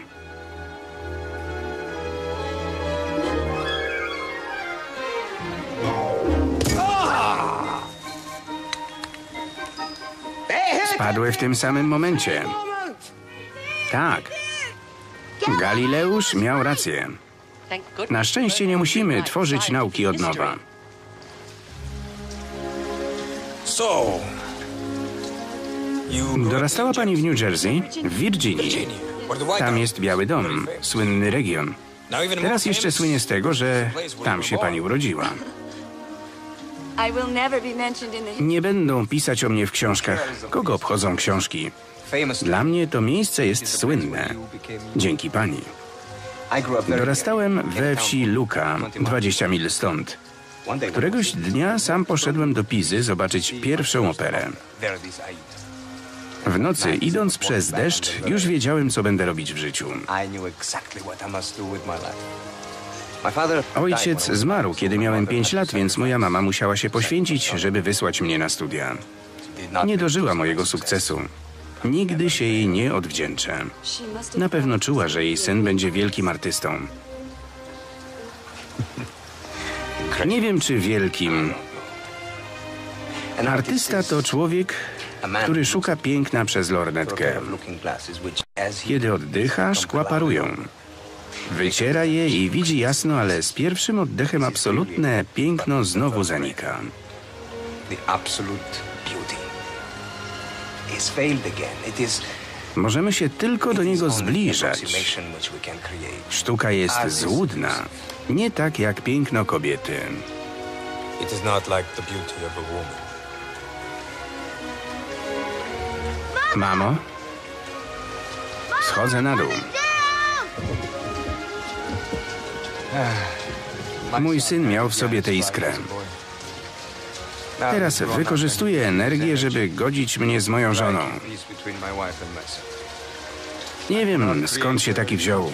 Spadły w tym samym momencie. Tak. Galileusz miał rację. Na szczęście nie musimy tworzyć nauki od nowa. Dorastała pani w New Jersey, w Virginii. Tam jest Biały Dom, słynny region. Teraz jeszcze słynie z tego, że tam się pani urodziła. Nie będą pisać o mnie w książkach. Kogo obchodzą książki? Dla mnie to miejsce jest słynne. Dzięki pani. Dorastałem we wsi Luka, 20 mil stąd. Któregoś dnia sam poszedłem do Pizy zobaczyć pierwszą operę. W nocy, idąc przez deszcz, już wiedziałem, co będę robić w życiu. Ojciec zmarł, kiedy miałem 5 lat, więc moja mama musiała się poświęcić, żeby wysłać mnie na studia. Nie dożyła mojego sukcesu. Nigdy się jej nie odwdzięczę. Na pewno czuła, że jej syn będzie wielkim artystą. Nie wiem, czy wielkim. Artysta to człowiek, który szuka piękna przez lornetkę. Kiedy oddycha, szkła parują. Wyciera je i widzi jasno, ale z pierwszym oddechem absolutne piękno znowu zanika. Możemy się tylko do niego zbliżać. Sztuka jest złudna, nie tak jak piękno kobiety. Mamo? Schodzę na dół. Mój syn miał w sobie tę iskrę. Teraz wykorzystuje energię, żeby godzić mnie z moją żoną. Nie wiem, skąd się taki wziął.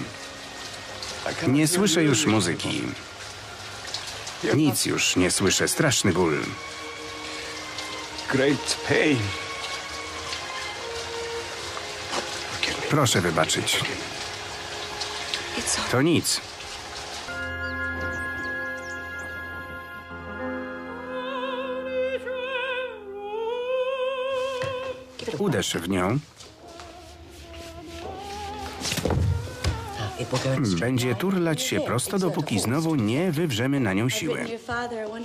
Nie słyszę już muzyki. Nic już nie słyszę. Straszny ból. Great pain. Proszę wybaczyć. To nic. Uderz w nią. Będzie turlać się prosto, dopóki znowu nie wywrzemy na nią siły.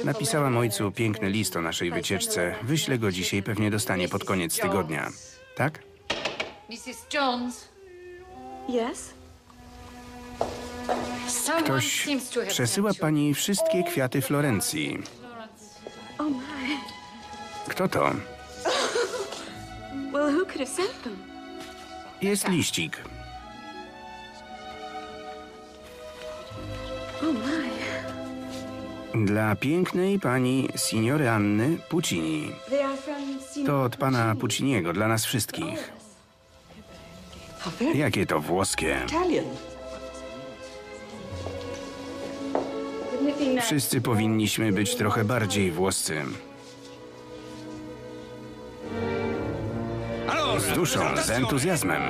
Napisałam ojcu piękny list o naszej wycieczce. Wyślę go dzisiaj, pewnie dostanie pod koniec tygodnia. Tak? Mrs. Jones, Yes? someone Ktoś przesyła pani wszystkie kwiaty Florencji. Oh. Kto to? Well, who could have sent them? Jest liścik. Oh my. Dla pięknej pani signory Anny Puccini. They are from Signor To od pana Pucciniego, dla nas wszystkich. Jakie to włoskie. Italian. Wouldn't it be nice? Wszyscy powinniśmy być trochę bardziej włoscy. duszą, z entuzjazmem.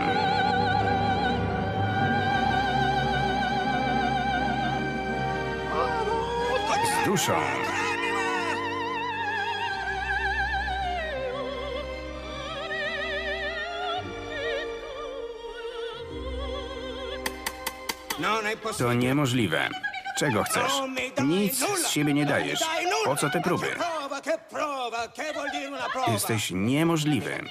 Z duszą. To niemożliwe. Czego chcesz? Nic z siebie nie dajesz. Po co te próby? Jesteś niemożliwy.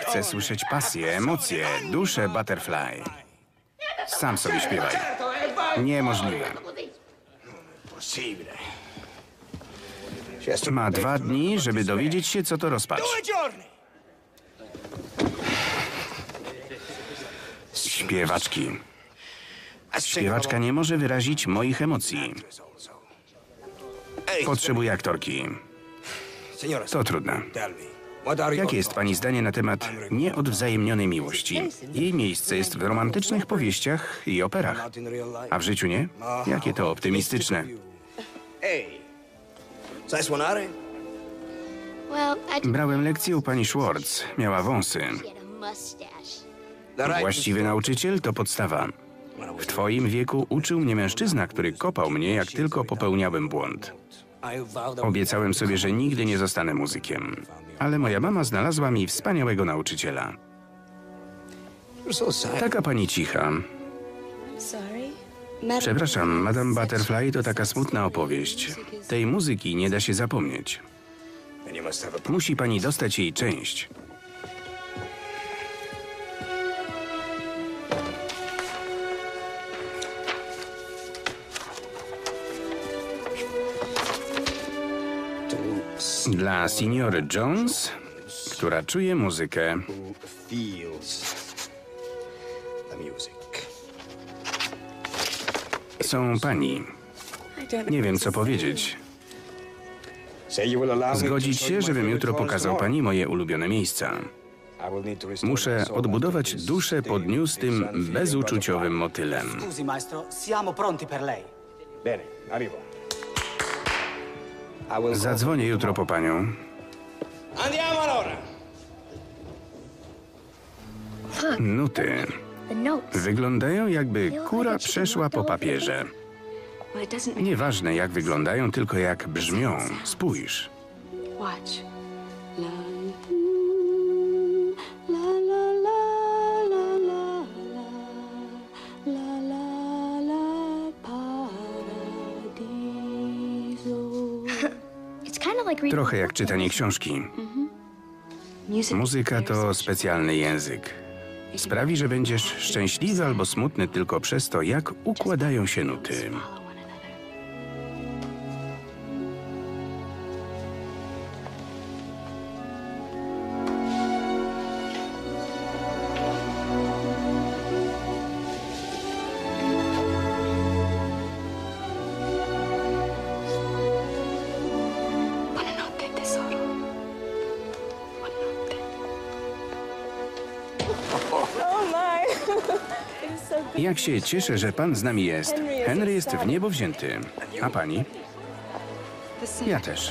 Chcę słyszeć pasję, emocje, duszę Butterfly. Sam sobie śpiewaj. Niemożliwe. Ma dwa dni, żeby dowiedzieć się, co to rozpacz. Śpiewaczki. Śpiewaczka nie może wyrazić moich emocji. Potrzebuję aktorki. To trudne. Jakie jest pani zdanie na temat nieodwzajemnionej miłości? Jej miejsce jest w romantycznych powieściach i operach. A w życiu nie? Jakie to optymistyczne. Brałem lekcję u pani Schwartz. Miała wąsy. Właściwy nauczyciel to podstawa. W twoim wieku uczył mnie mężczyzna, który kopał mnie, jak tylko popełniałem błąd. Obiecałem sobie, że nigdy nie zostanę muzykiem. Ale moja mama znalazła mi wspaniałego nauczyciela. Taka pani cicha. Przepraszam, Madame Butterfly to taka smutna opowieść. Tej muzyki nie da się zapomnieć. Musi pani dostać jej część. Dla seniory Jones, która czuje muzykę. Są pani. Nie wiem, co powiedzieć. Zgodzić się, żebym jutro pokazał pani moje ulubione miejsca. Muszę odbudować duszę po dniu z tym bezuczuciowym motylem. Scusi, maestro, siamo pronti per lei. Bene, arrivo. Zadzwonię jutro po panią. Allora. Nuty wyglądają jakby kura przeszła po papierze. Nieważne jak wyglądają, tylko jak brzmią. Spójrz. Watch. La, Trochę jak czytanie książki. Muzyka to specjalny język. Sprawi, że będziesz szczęśliwy albo smutny tylko przez to, jak układają się nuty. Jak się cieszę, że pan z nami jest. Henry jest w niebo wzięty. A pani? Ja też.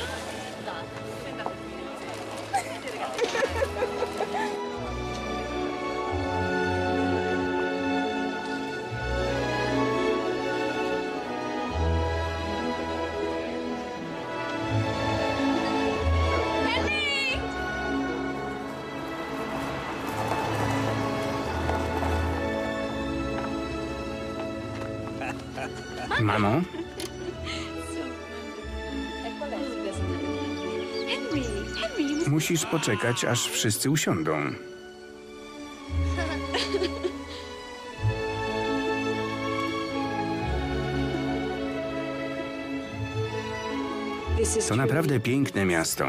Musisz poczekać, aż wszyscy usiądą. To naprawdę piękne miasto.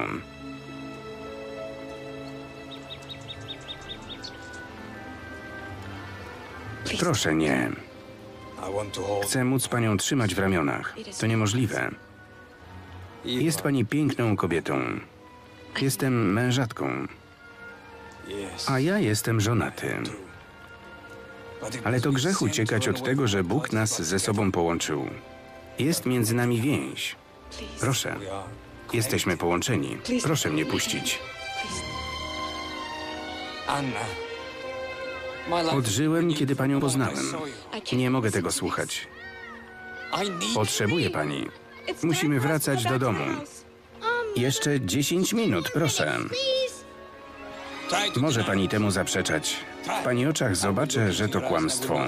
Proszę nie. Chcę móc panią trzymać w ramionach. To niemożliwe. Jest pani piękną kobietą. Jestem mężatką, a ja jestem żonaty. Ale to grzech uciekać od tego, że Bóg nas ze sobą połączył. Jest między nami więź. Proszę, jesteśmy połączeni. Proszę mnie puścić. Anna. Odżyłem, kiedy panią poznałem. Nie mogę tego słuchać. Potrzebuję pani. Musimy wracać do domu. Jeszcze 10 minut, proszę. Może pani temu zaprzeczać. W pani oczach zobaczę, że to kłamstwo.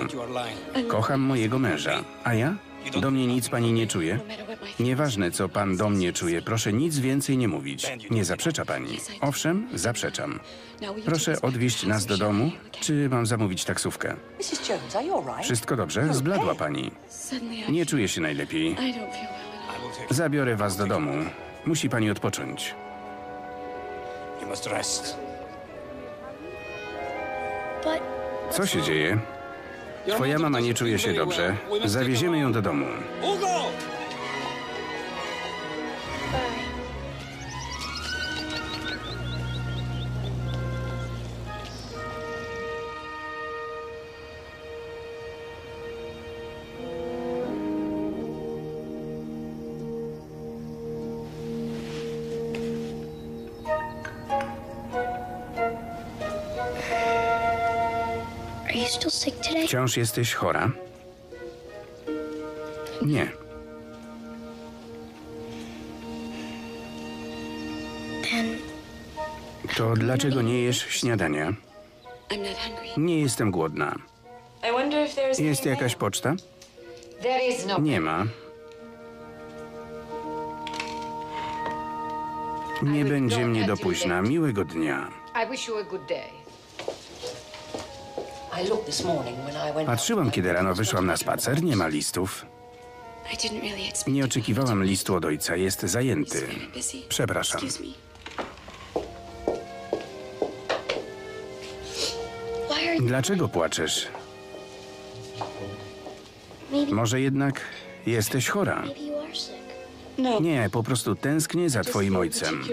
Kocham mojego męża. A ja? Do mnie nic pani nie czuje? Nieważne, co pan do mnie czuje, proszę nic więcej nie mówić. Nie zaprzecza pani. Owszem, zaprzeczam. Proszę odwieźć nas do domu, czy mam zamówić taksówkę? Wszystko dobrze? Zbladła pani. Nie czuję się najlepiej. Zabiorę was do domu. Musi pani odpocząć. You must rest. Co się dzieje? Twoja mama nie czuje się dobrze. Zawieziemy ją do domu. Hugo! Wciąż jesteś chora? Nie. To dlaczego nie jesz śniadania? Nie jestem głodna. Jest jakaś poczta? No. Nie ma. Nie będzie mnie do późna. Miłego dnia. I wish you a good day. Patrzyłam, kiedy rano wyszłam na spacer. Nie ma listów. I didn't really expect Nie oczekiwałam listu od ojca. Jest zajęty. Przepraszam. Dlaczego płaczesz? Może jednak jesteś chora? No. Nie, po prostu tęsknię za twoim ojcem.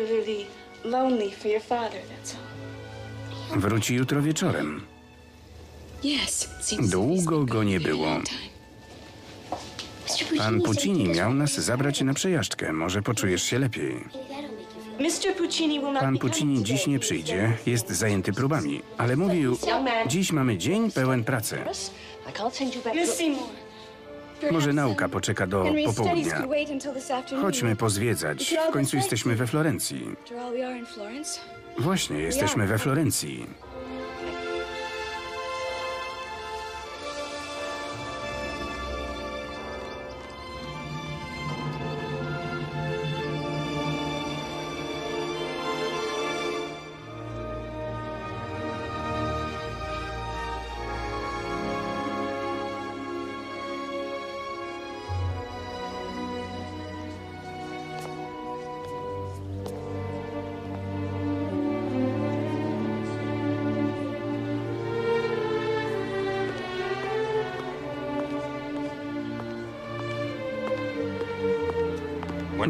Wróci jutro wieczorem. Długo go nie było. Pan Puccini miał nas zabrać na przejażdżkę. Może poczujesz się lepiej. Pan Puccini dziś nie przyjdzie. Jest zajęty próbami. Ale mówił, dziś mamy dzień pełen pracy. Może nauka poczeka do popołudnia. Chodźmy pozwiedzać. W końcu jesteśmy we Florencji. Właśnie, jesteśmy we Florencji.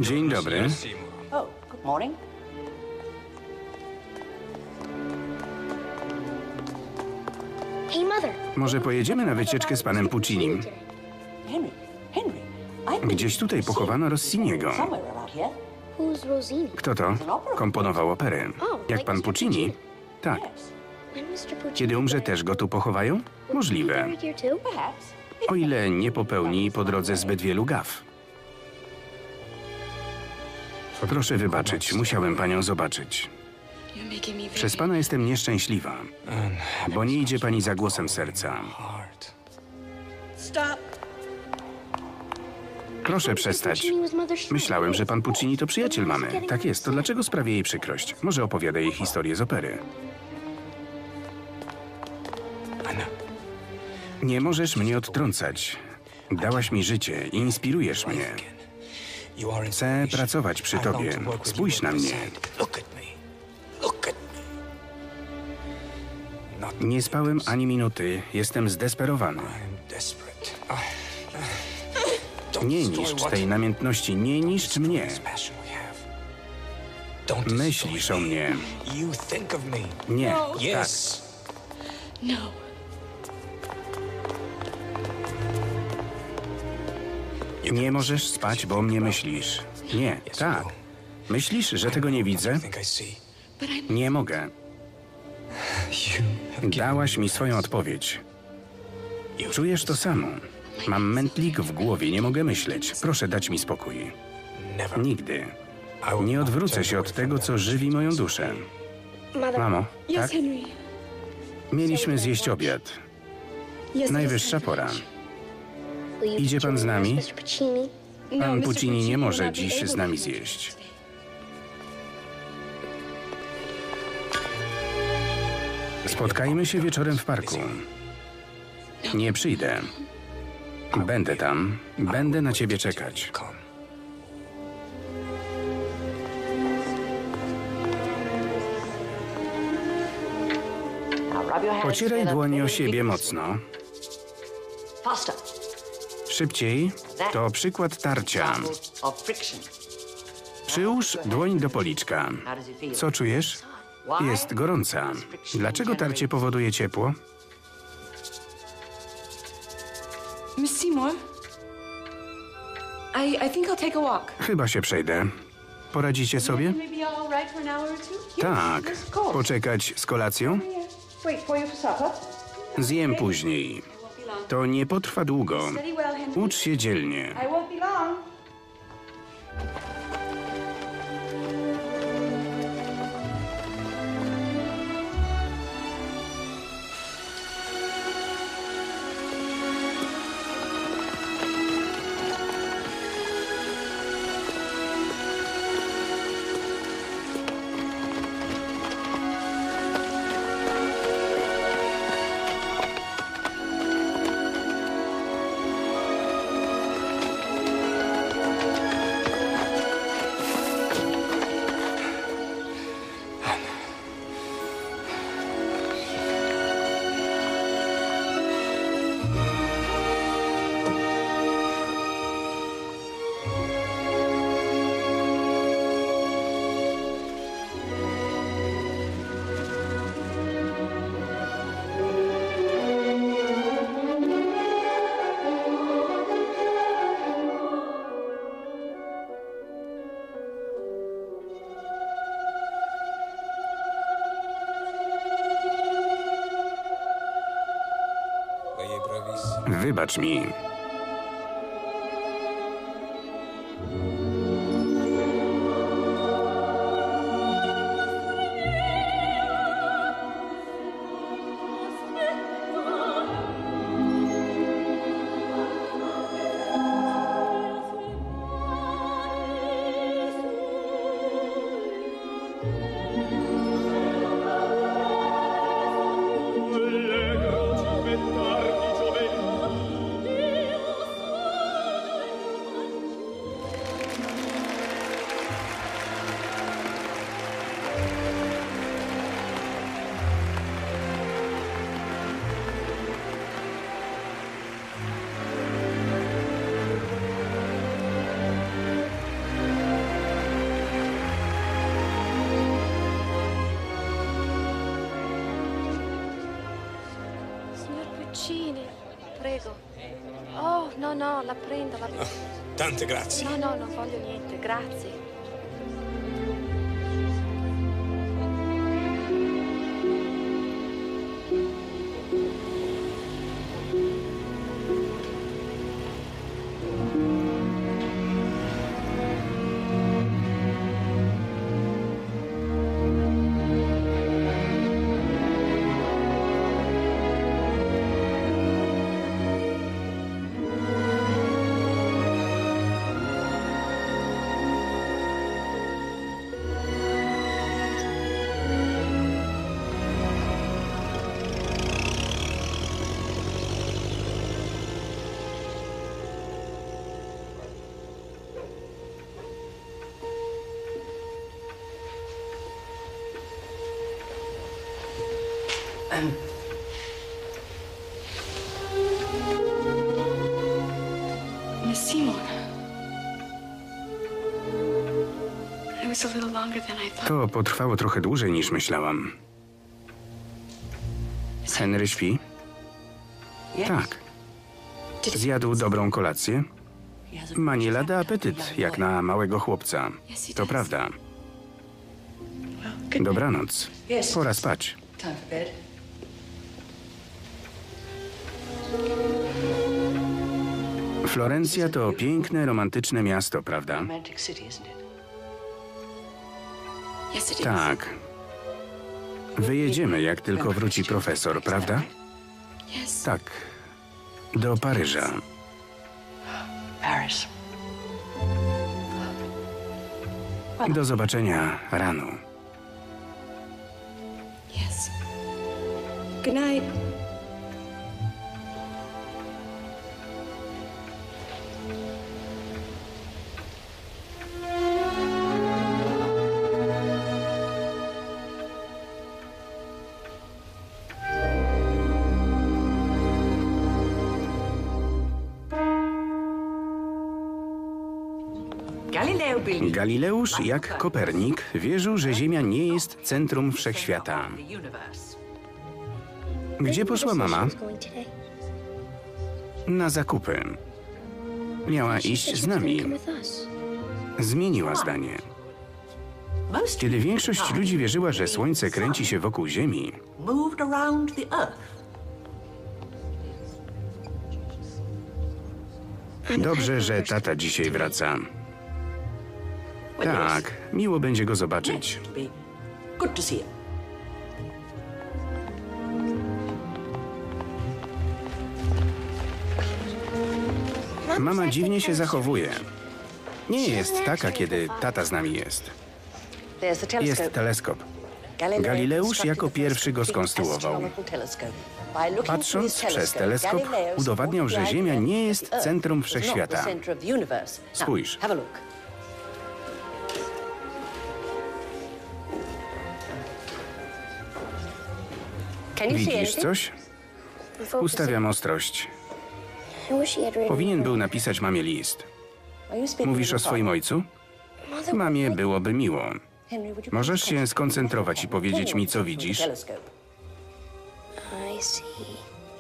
Dzień dobry. Oh, good morning. Hey, mother. Może pojedziemy na wycieczkę z panem Puccinim? Henry, Henry, Gdzieś tutaj pochowano Rossiniego. Kto to? Komponował operę. Jak pan Puccini? Tak. Kiedy umrze, też go tu pochowają? Możliwe. O ile nie popełni po drodze zbyt wielu gaf. Proszę wybaczyć, musiałem panią zobaczyć. Przez pana jestem nieszczęśliwa, bo nie idzie pani za głosem serca. Proszę przestać. Myślałem, że pan Puccini to przyjaciel mamy. Tak jest, to dlaczego sprawię jej przykrość? Może opowiada jej historię z opery. Nie możesz mnie odtrącać. Dałaś mi życie i inspirujesz mnie. Chcę pracować przy tobie. Spójrz na mnie. Nie spałem ani minuty. Jestem zdesperowany. Nie niszcz tej namiętności, nie niszcz mnie. Myślisz o mnie. Nie, tak. No. Nie możesz spać, bo o mnie myślisz. Nie, tak. Myślisz, że tego nie widzę? Nie mogę. Dałaś mi swoją odpowiedź. Czujesz to samo. Mam mętlik w głowie, nie mogę myśleć. Proszę dać mi spokój. Nigdy. Nie odwrócę się od tego, co żywi moją duszę. Mamo, tak? Mieliśmy zjeść obiad. Najwyższa pora. Idzie pan z nami? Pan. Puccini nie może dziś z nami come. zjeść. Spotkajmy się wieczorem w parku. Nie przyjdę. Będę tam. Będę na ciebie czekać. Pocieraj dłonie o siebie mocno. Faster. Szybciej. To przykład tarcia. Przyłóż dłoń do policzka. Co czujesz? Jest gorąca. Dlaczego tarcie powoduje ciepło? Miss Seymour? I, I think I'll take a walk. Chyba się przejdę. Poradzicie sobie? Tak. Poczekać z kolacją? Zjem później. To nie potrwa długo. Ucz się dzielnie. Wybacz mi. Puccini, prego. Oh, no, no, la prendo, la prendo. Tante grazie. No, no, non voglio niente, grazie. To potrwało trochę dłużej niż myślałam. Henry śpi? Tak. Zjadł dobrą kolację? Ma nie lada apetyt, jak na małego chłopca. To prawda. Dobranoc. Pora spać. Florencja to piękne, romantyczne miasto, prawda? Tak. Wyjedziemy, jak tylko wróci profesor, prawda? Tak. Do Paryża. Do zobaczenia rano. Good night. Galileusz, jak Kopernik, wierzył, że Ziemia nie jest centrum wszechświata. Gdzie poszła mama? Na zakupy. Miała iść z nami. Zmieniła zdanie. Kiedy większość ludzi wierzyła, że Słońce kręci się wokół Ziemi, dobrze, że tata dzisiaj wraca. Tak, miło będzie go zobaczyć. Mama dziwnie się zachowuje. Nie jest taka, kiedy tata z nami jest. Jest teleskop. Galileusz jako pierwszy go skonstruował. Patrząc przez teleskop, udowadniał, że Ziemia nie jest centrum wszechświata. Spójrz. Widzisz coś? Ustawiam ostrość. Powinien był napisać mamie list. Speaking Mówisz o swoim ojcu? Mamie byłoby miło. Możesz się skoncentrować i powiedzieć mi, co widzisz?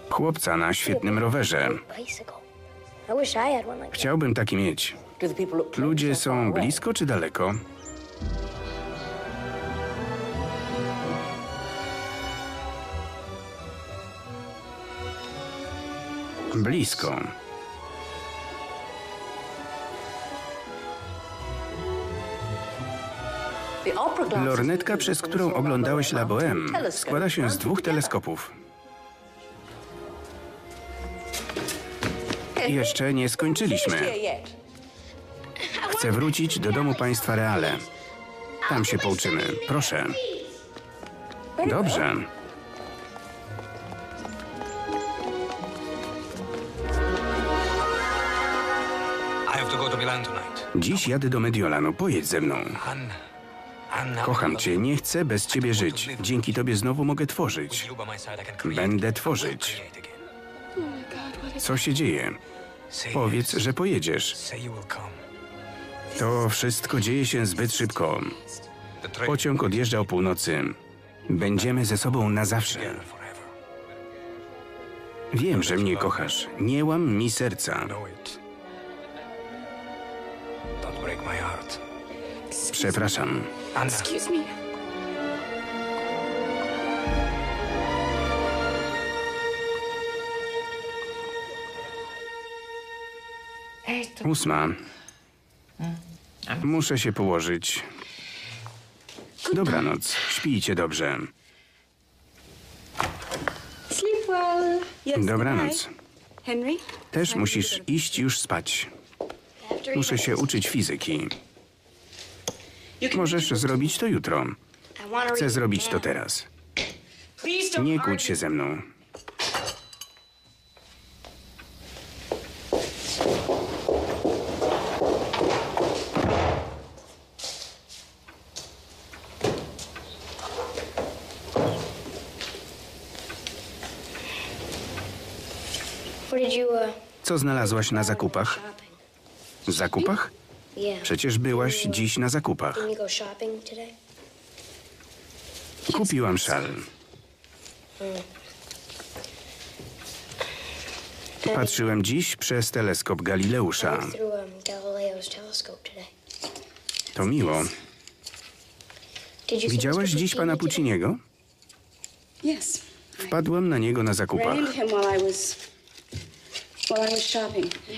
Chłopca na świetnym rowerze. Chciałbym taki mieć. Ludzie są blisko czy daleko? Blisko. Lornetka, przez którą oglądałeś La Bohème, składa się z dwóch teleskopów. Jeszcze nie skończyliśmy. Chcę wrócić do domu państwa Reale. Tam się pouczymy. Proszę. Dobrze. Dziś jadę do Mediolanu. Pojedź ze mną. Kocham cię, nie chcę bez ciebie żyć. Dzięki tobie znowu mogę tworzyć. Będę tworzyć. Co się dzieje? Powiedz, że pojedziesz. To wszystko dzieje się zbyt szybko. Pociąg odjeżdża o północy. Będziemy ze sobą na zawsze. Wiem, że mnie kochasz. Nie łam mi serca. Don't break my heart. Przepraszam. Anna. Excuse me. Ósma. Muszę się położyć. Dobranoc. Śpijcie dobrze. Sleep well. Yes, Dobranoc. Henry? Też musisz iść już spać. Muszę się uczyć fizyki. Możesz zrobić to jutro. Chcę zrobić to teraz. Nie kłóć się ze mną. Uh, Co znalazłaś na zakupach? Zakupach? Przecież byłaś dziś na zakupach. Kupiłam szal. Patrzyłem dziś przez teleskop Galileusza. To miło. Widziałaś dziś pana Puccini Pucciniego? Yes. Wpadłem na niego na zakupach.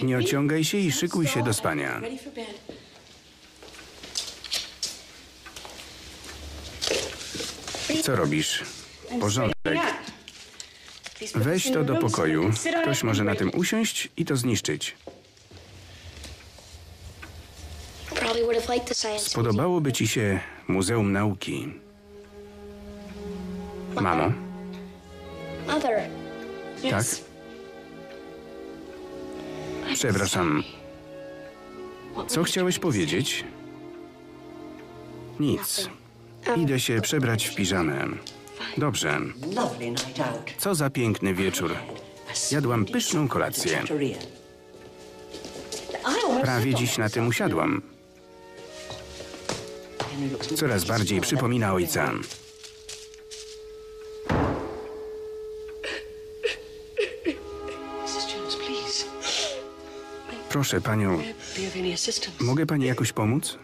Nie ociągaj się i szykuj się do spania. Co robisz? Porządek. Weź to do pokoju. Ktoś może na tym usiąść i to zniszczyć. Spodobałoby ci się Muzeum Nauki. Mamo, tak? Przepraszam. Co chciałeś powiedzieć? Nic. Idę się przebrać w piżamę. Dobrze. Co za piękny wieczór. Jadłam pyszną kolację. Prawie dziś na tym usiadłam. Coraz bardziej przypomina ojca. Proszę panią, mogę pani jakoś pomóc?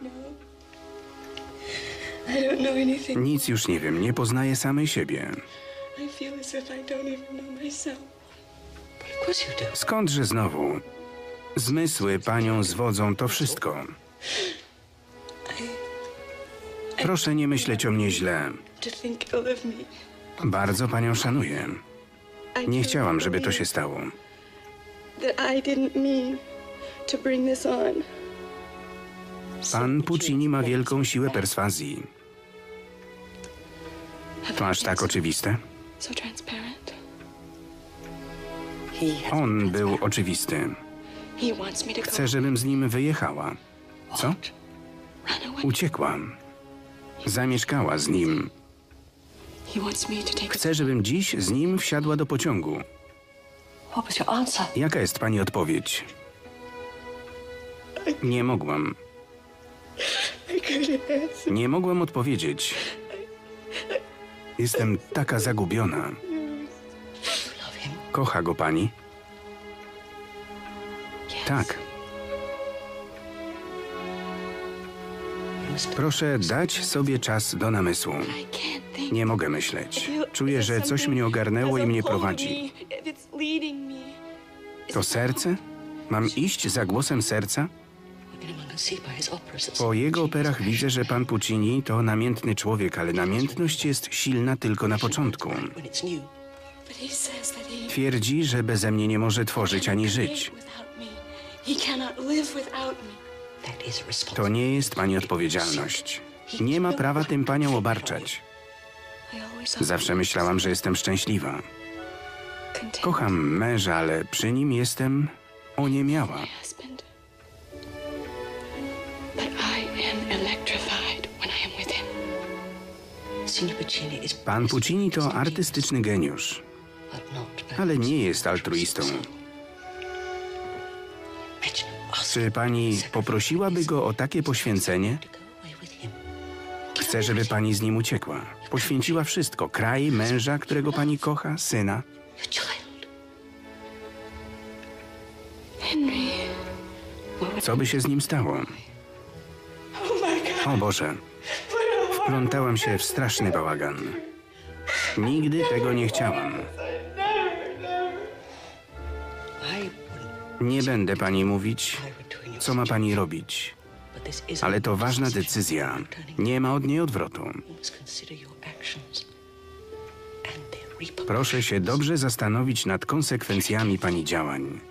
Nic już nie wiem, nie poznaję samej siebie. Skądże znowu? Zmysły panią zwodzą to wszystko. Proszę nie myśleć o mnie źle. Bardzo panią szanuję. Nie chciałam, żeby to się stało. Pan Puccini ma wielką siłę perswazji. To aż tak oczywiste? On był oczywisty. He wants me to go. Chce, żebym z nim wyjechała. Co? Uciekłam. Zamieszkała z nim. He wants me to take Chce, żebym dziś z nim wsiadła do pociągu. What was your answer? Jaka jest pani odpowiedź? Nie mogłam. Nie mogłam odpowiedzieć. Jestem taka zagubiona. Kocha go pani? Tak. Proszę dać sobie czas do namysłu. Nie mogę myśleć. Czuję, że coś mnie ogarnęło i mnie prowadzi. To serce? Mam iść za głosem serca? Po jego operach widzę, że pan Puccini to namiętny człowiek, ale namiętność jest silna tylko na początku. Twierdzi, że beze mnie nie może tworzyć ani żyć. To nie jest pani odpowiedzialność. Nie ma prawa tym panią obarczać. Zawsze myślałam, że jestem szczęśliwa. Kocham męża, ale przy nim jestem oniemiała. But I am electrified when I am with him. Pan Puccini to artystyczny geniusz, but not ale nie jest altruistą. Czy pani poprosiłaby go o takie poświęcenie? Chcę, żeby pani z nim uciekła. Poświęciła wszystko: kraj, męża, którego pani kocha, syna. Henry. Co by się z nim stało? O Boże, wplątałam się w straszny bałagan. Nigdy tego nie chciałam. Nie będę pani mówić, co ma pani robić, ale to ważna decyzja. Nie ma od niej odwrotu. Proszę się dobrze zastanowić nad konsekwencjami pani działań.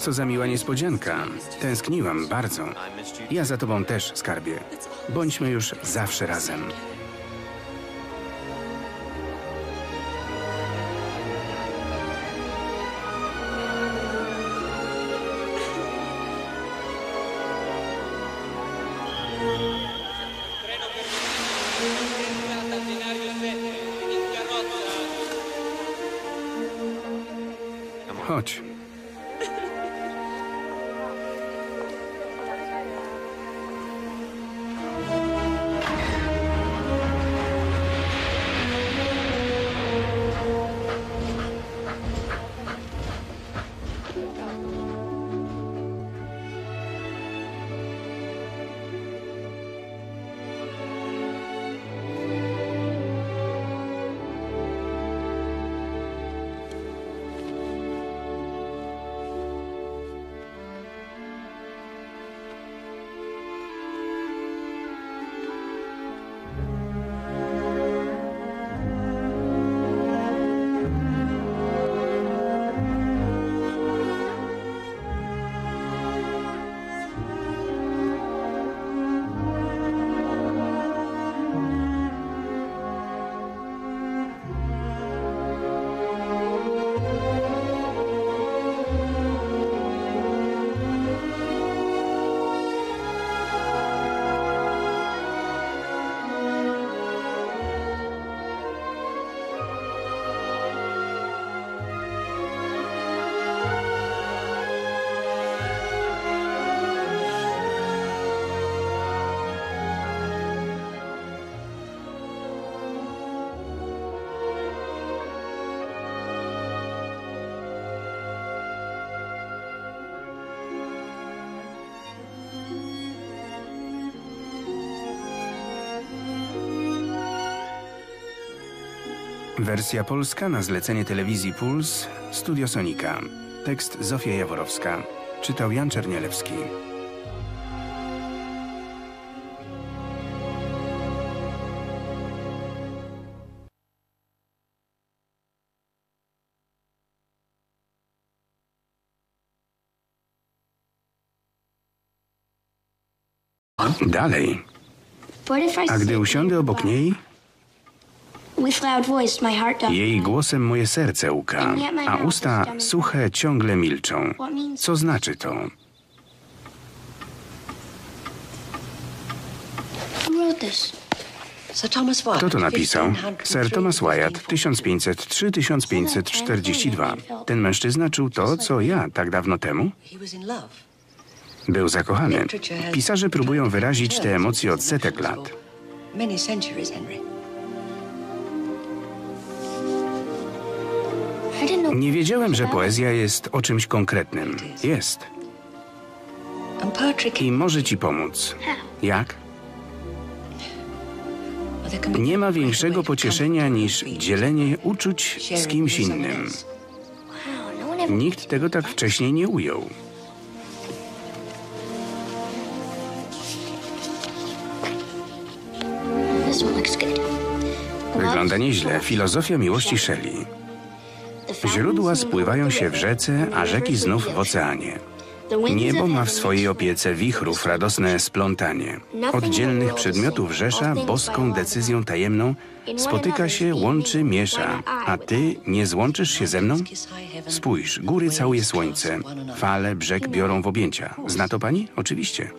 Co za miła niespodzianka. Tęskniłam bardzo. Ja za tobą też, skarbie. Bądźmy już zawsze razem. Wersja polska na zlecenie telewizji Puls, Studio Sonika. Tekst Zofia Jaworowska. Czytał Jan Czernielewski. Dalej. A gdy usiądę obok niej, jej głosem moje serce łka, a usta suche ciągle milczą. Co znaczy to? Kto to napisał? Sir Thomas Wyatt, 1503-1542. Ten mężczyzna czuł to, co ja tak dawno temu? Był zakochany. Pisarze próbują wyrazić te emocje od setek lat. Nie wiedziałem, że poezja jest o czymś konkretnym. Jest. I może ci pomóc. Jak? Nie ma większego pocieszenia niż dzielenie uczuć z kimś innym. Nikt tego tak wcześniej nie ujął. Wygląda nieźle. Filozofia miłości Shelley. Źródła spływają się w rzece, a rzeki znów w oceanie. Niebo ma w swojej opiece wichrów radosne splątanie. Oddzielnych przedmiotów rzesza boską decyzją tajemną spotyka się, łączy, miesza. A ty nie złączysz się ze mną? Spójrz, góry całuje słońce, fale brzeg biorą w objęcia. Zna to pani? Oczywiście.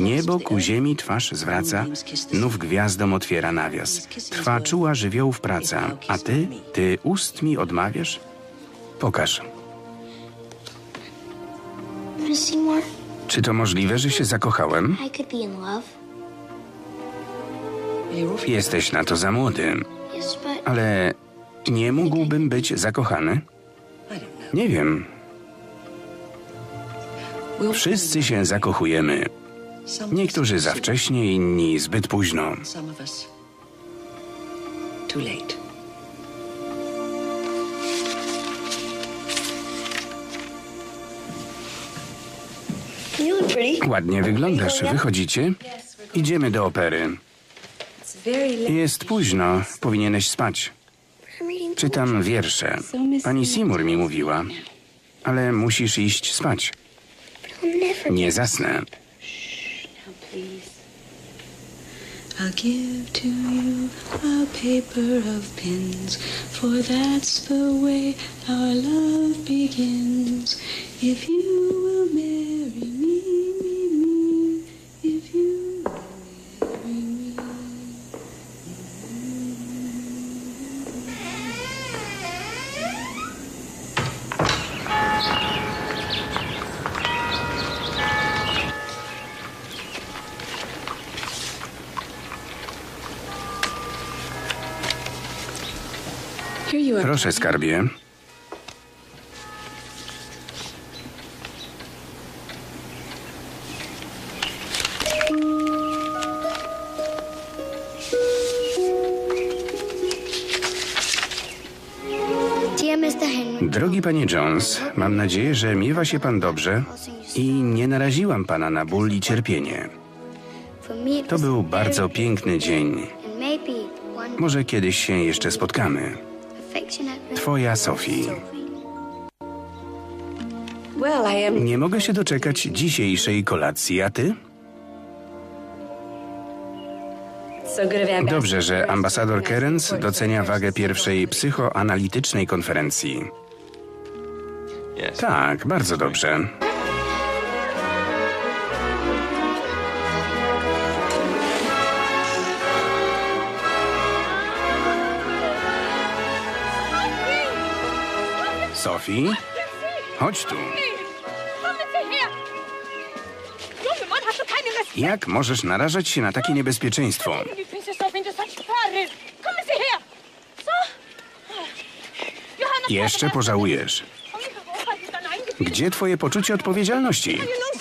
Niebo ku ziemi twarz zwraca, nów gwiazdom otwiera nawias. Trwa czuła żywiołów praca, a ty, ty ust mi odmawiasz? Pokaż. Czy to możliwe, że się zakochałem? Jesteś na to za młody. Ale nie mógłbym być zakochany? Nie wiem. Wszyscy się zakochujemy. Niektórzy za wcześnie, inni zbyt późno. Too late. Ładnie wyglądasz. Wychodzicie? Idziemy do opery. Jest późno. Powinieneś spać. Czytam wiersze. Pani Seymour mi mówiła. Ale musisz iść spać. Nie zasnę. I'll give to you a paper of pins, for that's the way our love begins. If you will marry me, me, me, if you will marry me. Here you are. Proszę, skarbie. Panie Jones, mam nadzieję, że miewa się pan dobrze i nie naraziłam pana na ból i cierpienie. To był bardzo piękny dzień. Może kiedyś się jeszcze spotkamy. Twoja Sophie. Nie mogę się doczekać dzisiejszej kolacji, a ty? Dobrze, że ambasador Kerens docenia wagę pierwszej psychoanalitycznej konferencji. Tak, bardzo dobrze. Sophie, chodź tu. Jak możesz narażać się na takie niebezpieczeństwo? Jeszcze pożałujesz. Gdzie twoje poczucie odpowiedzialności? You no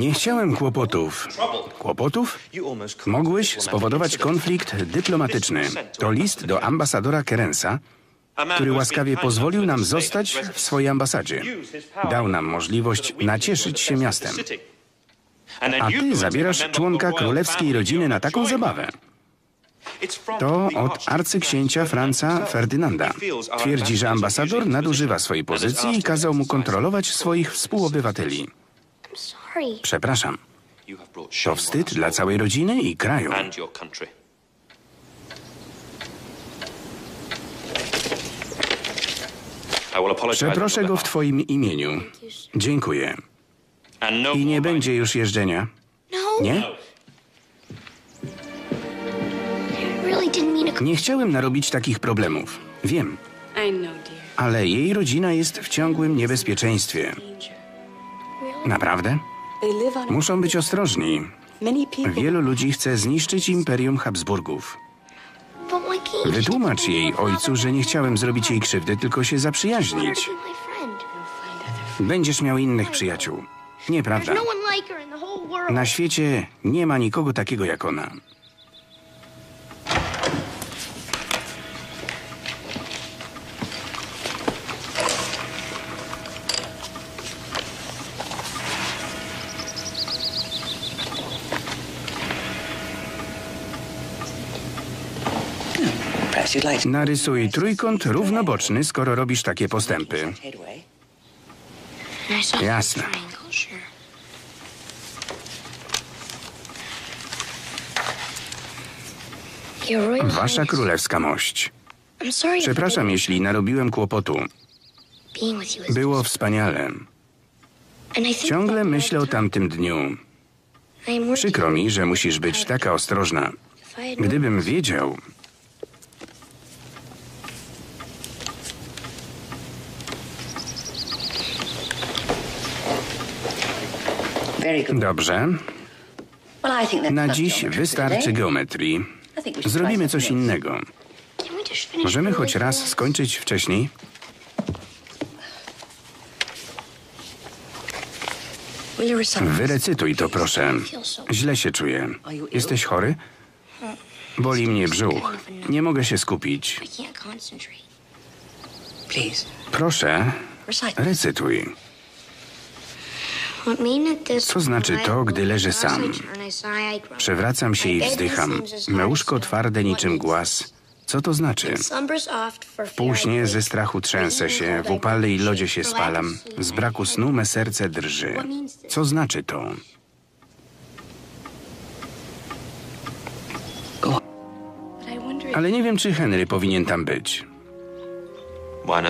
Nie chciałem kłopotów. Kłopotów? Mogłeś spowodować konflikt dyplomatyczny. To list do ambasadora Kerensa, który łaskawie pozwolił nam zostać w swojej ambasadzie. Dał nam możliwość nacieszyć się miastem. A ty zabierasz członka królewskiej rodziny na taką zabawę. To od arcyksięcia Franca Ferdynanda. Twierdzi, że ambasador nadużywa swojej pozycji i kazał mu kontrolować swoich współobywateli. Przepraszam. To wstyd dla całej rodziny i kraju. Przeproszę go w twoim imieniu. Dziękuję. No I nie będzie już jeżdżenia. No, Nie? To. Nie chciałem narobić takich problemów. Wiem, ale jej rodzina jest w ciągłym niebezpieczeństwie. Naprawdę? Muszą być ostrożni. Wielu ludzi chce zniszczyć imperium Habsburgów. Wytłumacz jej ojcu, że nie chciałem zrobić jej krzywdy, tylko się zaprzyjaźnić. Będziesz miał innych przyjaciół. Nieprawda. Na świecie nie ma nikogo takiego jak ona. Narysuj trójkąt równoboczny, skoro robisz takie postępy. Jasne. Wasza królewska mość. Przepraszam, jeśli narobiłem kłopotu. Było wspaniale. Ciągle myślę o tamtym dniu. Przykro mi, że musisz być taka ostrożna. Gdybym wiedział, dobrze, na dziś wystarczy geometrii. Zrobimy coś innego. Możemy choć raz skończyć wcześniej? Wyrecytuj to, proszę. Źle się czuję. Jesteś chory? Boli mnie brzuch. Nie mogę się skupić. Proszę, recytuj. Co znaczy to, gdy leżę sam? Przewracam się i wzdycham. Me łóżko twarde niczym głaz. Co to znaczy? W półśnie ze strachu trzęsę się, w upale i lodzie się spalam. Z braku snu me serce drży. Co znaczy to? Ale nie wiem, czy Henry powinien tam być.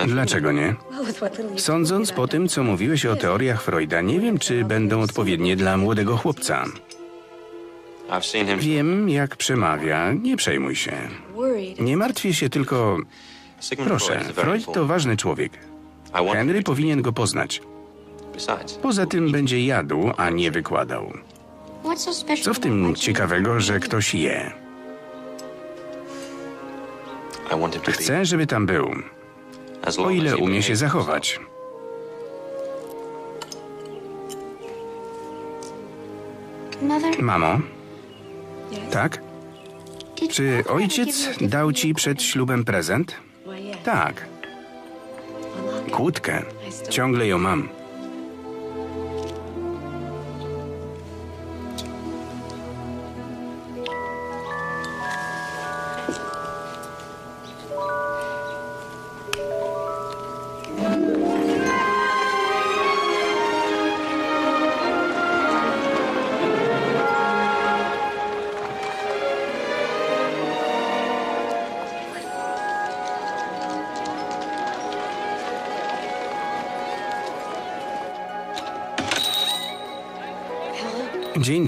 Dlaczego nie? Sądząc po tym, co mówiłeś o teoriach Freuda, nie wiem, czy będą odpowiednie dla młodego chłopca. Wiem, jak przemawia, nie przejmuj się. Nie martwię się tylko... Proszę, Freud to ważny człowiek. Henry powinien go poznać. Poza tym będzie jadł, a nie wykładał. Co w tym ciekawego, że ktoś je? Chcę, żeby tam był. O ile umie się zachować. Mamo? Tak? Czy ojciec dał ci przed ślubem prezent? Tak. Kłódkę. Ciągle ją mam.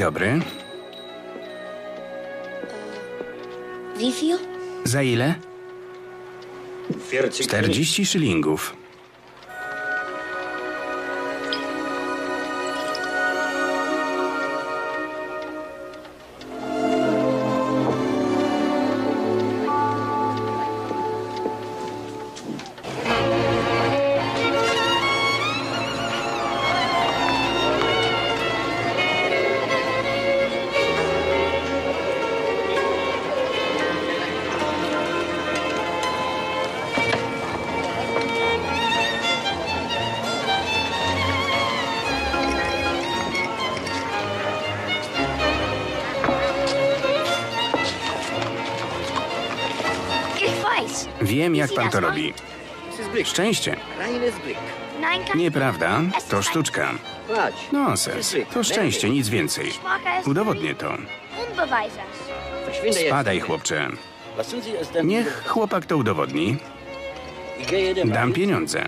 Dobry. wie viel? Za ile? 40 szylingów. Jak pan to robi. Szczęście. Nieprawda, to sztuczka. Nonsens. To szczęście, nic więcej. Udowodnię to. Spadaj, chłopcze. Niech chłopak to udowodni. Dam pieniądze.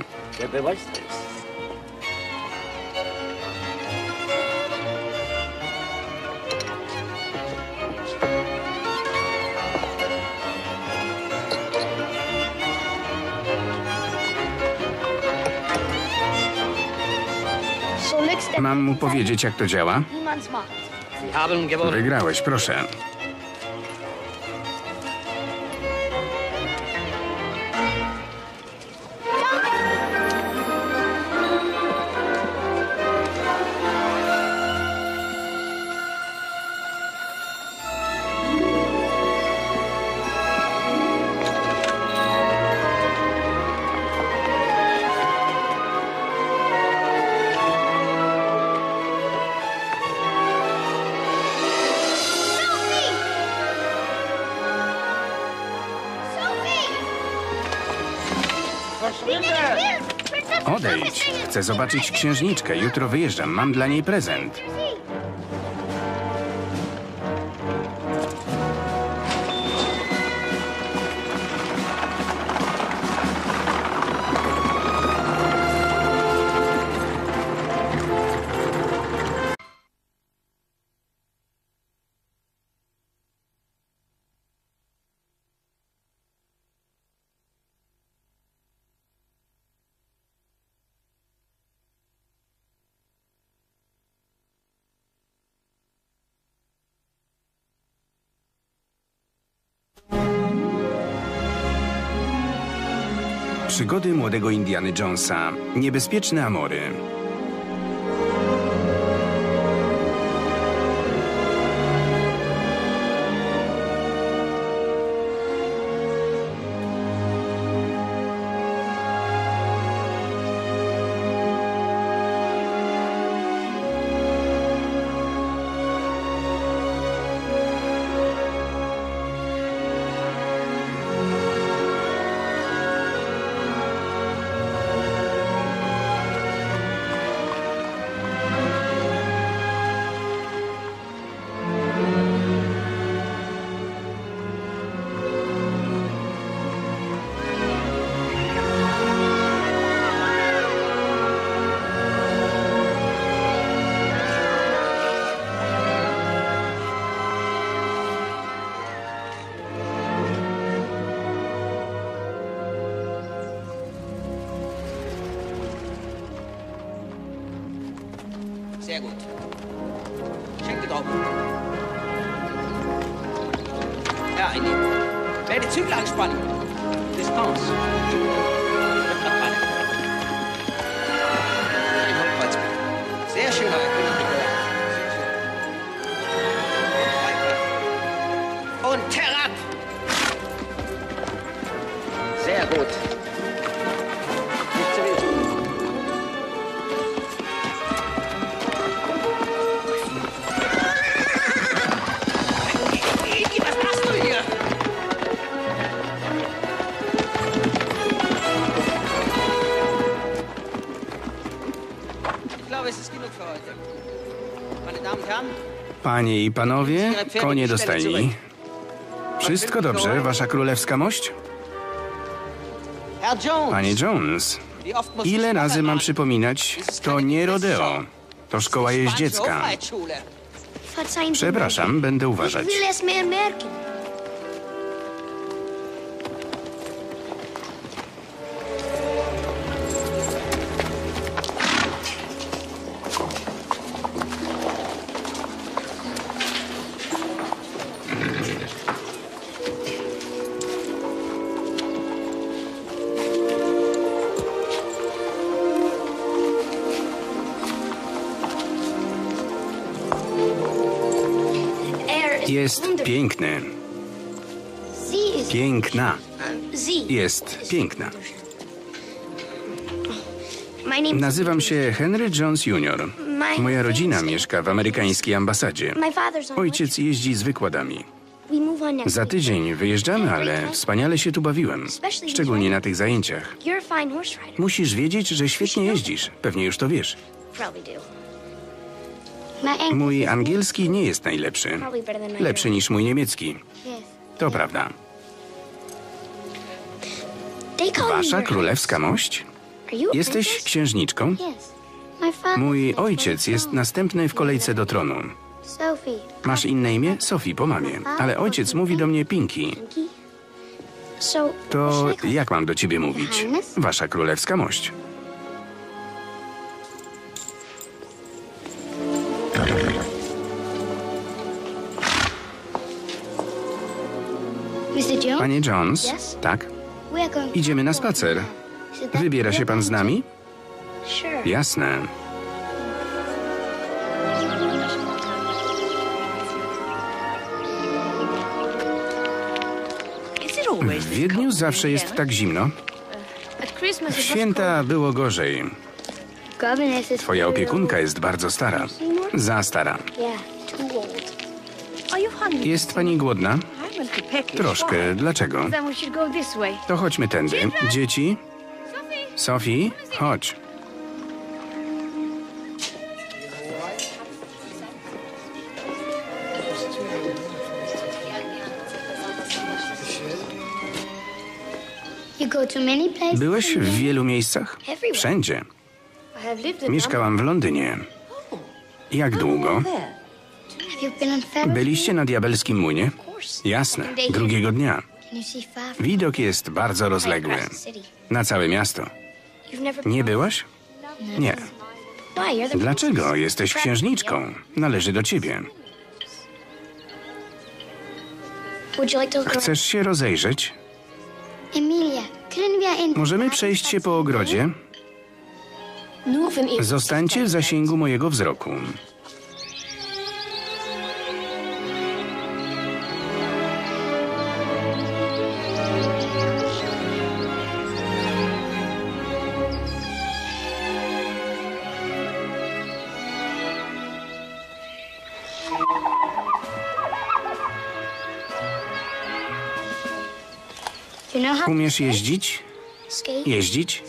Mam mu powiedzieć, jak to działa? Wygrałeś, proszę. Chcę zobaczyć księżniczkę. Jutro wyjeżdżam. Mam dla niej prezent. Przygody młodego Indiany Jonesa. Niebezpieczne amory. Santiago. Panie i panowie, konie do stajni. Wszystko dobrze, wasza królewska mość? Panie Jones, ile razy mam przypominać, to nie rodeo. To szkoła jeździecka. Przepraszam, będę uważać. Jest piękny. Piękna. Jest piękna. Nazywam się Henry Jones Jr. Moja rodzina mieszka w amerykańskiej ambasadzie. Ojciec jeździ z wykładami. Za tydzień wyjeżdżamy, ale wspaniale się tu bawiłem. Szczególnie na tych zajęciach. Musisz wiedzieć, że świetnie jeździsz. Pewnie już to wiesz. Mój angielski nie jest najlepszy. Lepszy niż mój niemiecki. To prawda. Wasza królewska mość? Jesteś księżniczką? Mój ojciec jest następny w kolejce do tronu. Masz inne imię? Sophie, po mamie. Ale ojciec mówi do mnie Pinki. To jak mam do ciebie mówić? Wasza królewska mość. Panie Jones? Tak? Idziemy na spacer. Wybiera się pan z nami? Jasne. W Wiedniu zawsze jest tak zimno. Christmas W święta było gorzej. Twoja opiekunka jest bardzo stara. Za stara. Jest pani głodna? Troszkę. Dlaczego? To chodźmy tędy. Dzieci? Sophie, chodź. Byłeś w wielu miejscach? Wszędzie. Mieszkałam w Londynie. Jak długo? You been on ferry? Byliście na diabelskim młynie? Jasne, drugiego dnia. Widok jest bardzo rozległy. Na całe miasto. Nie byłaś? Nie. You're the Dlaczego? Jesteś księżniczką. Należy do ciebie. Chcesz się rozejrzeć? Możemy przejść się po ogrodzie? Zostańcie w zasięgu mojego wzroku. Umiesz jeździć? Jeździć?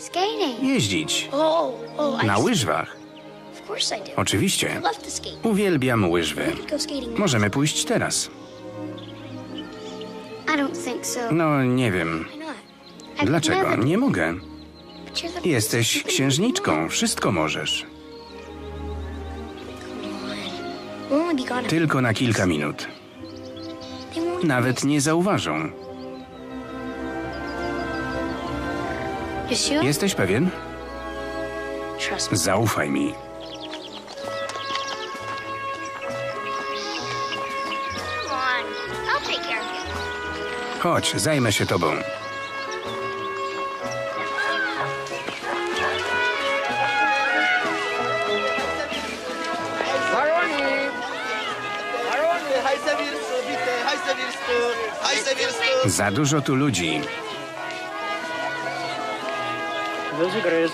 Jeździć. Oh, oh, I Na łyżwach. Oczywiście. Uwielbiam łyżwy. Możemy pójść teraz. No, nie wiem. Dlaczego? Nie mogę. Jesteś księżniczką. Wszystko możesz. Tylko na kilka minut. Nawet nie zauważą. Jesteś pewien? Zaufaj mi. Chodź, zajmę się tobą. Za dużo tu ludzi. das igrejas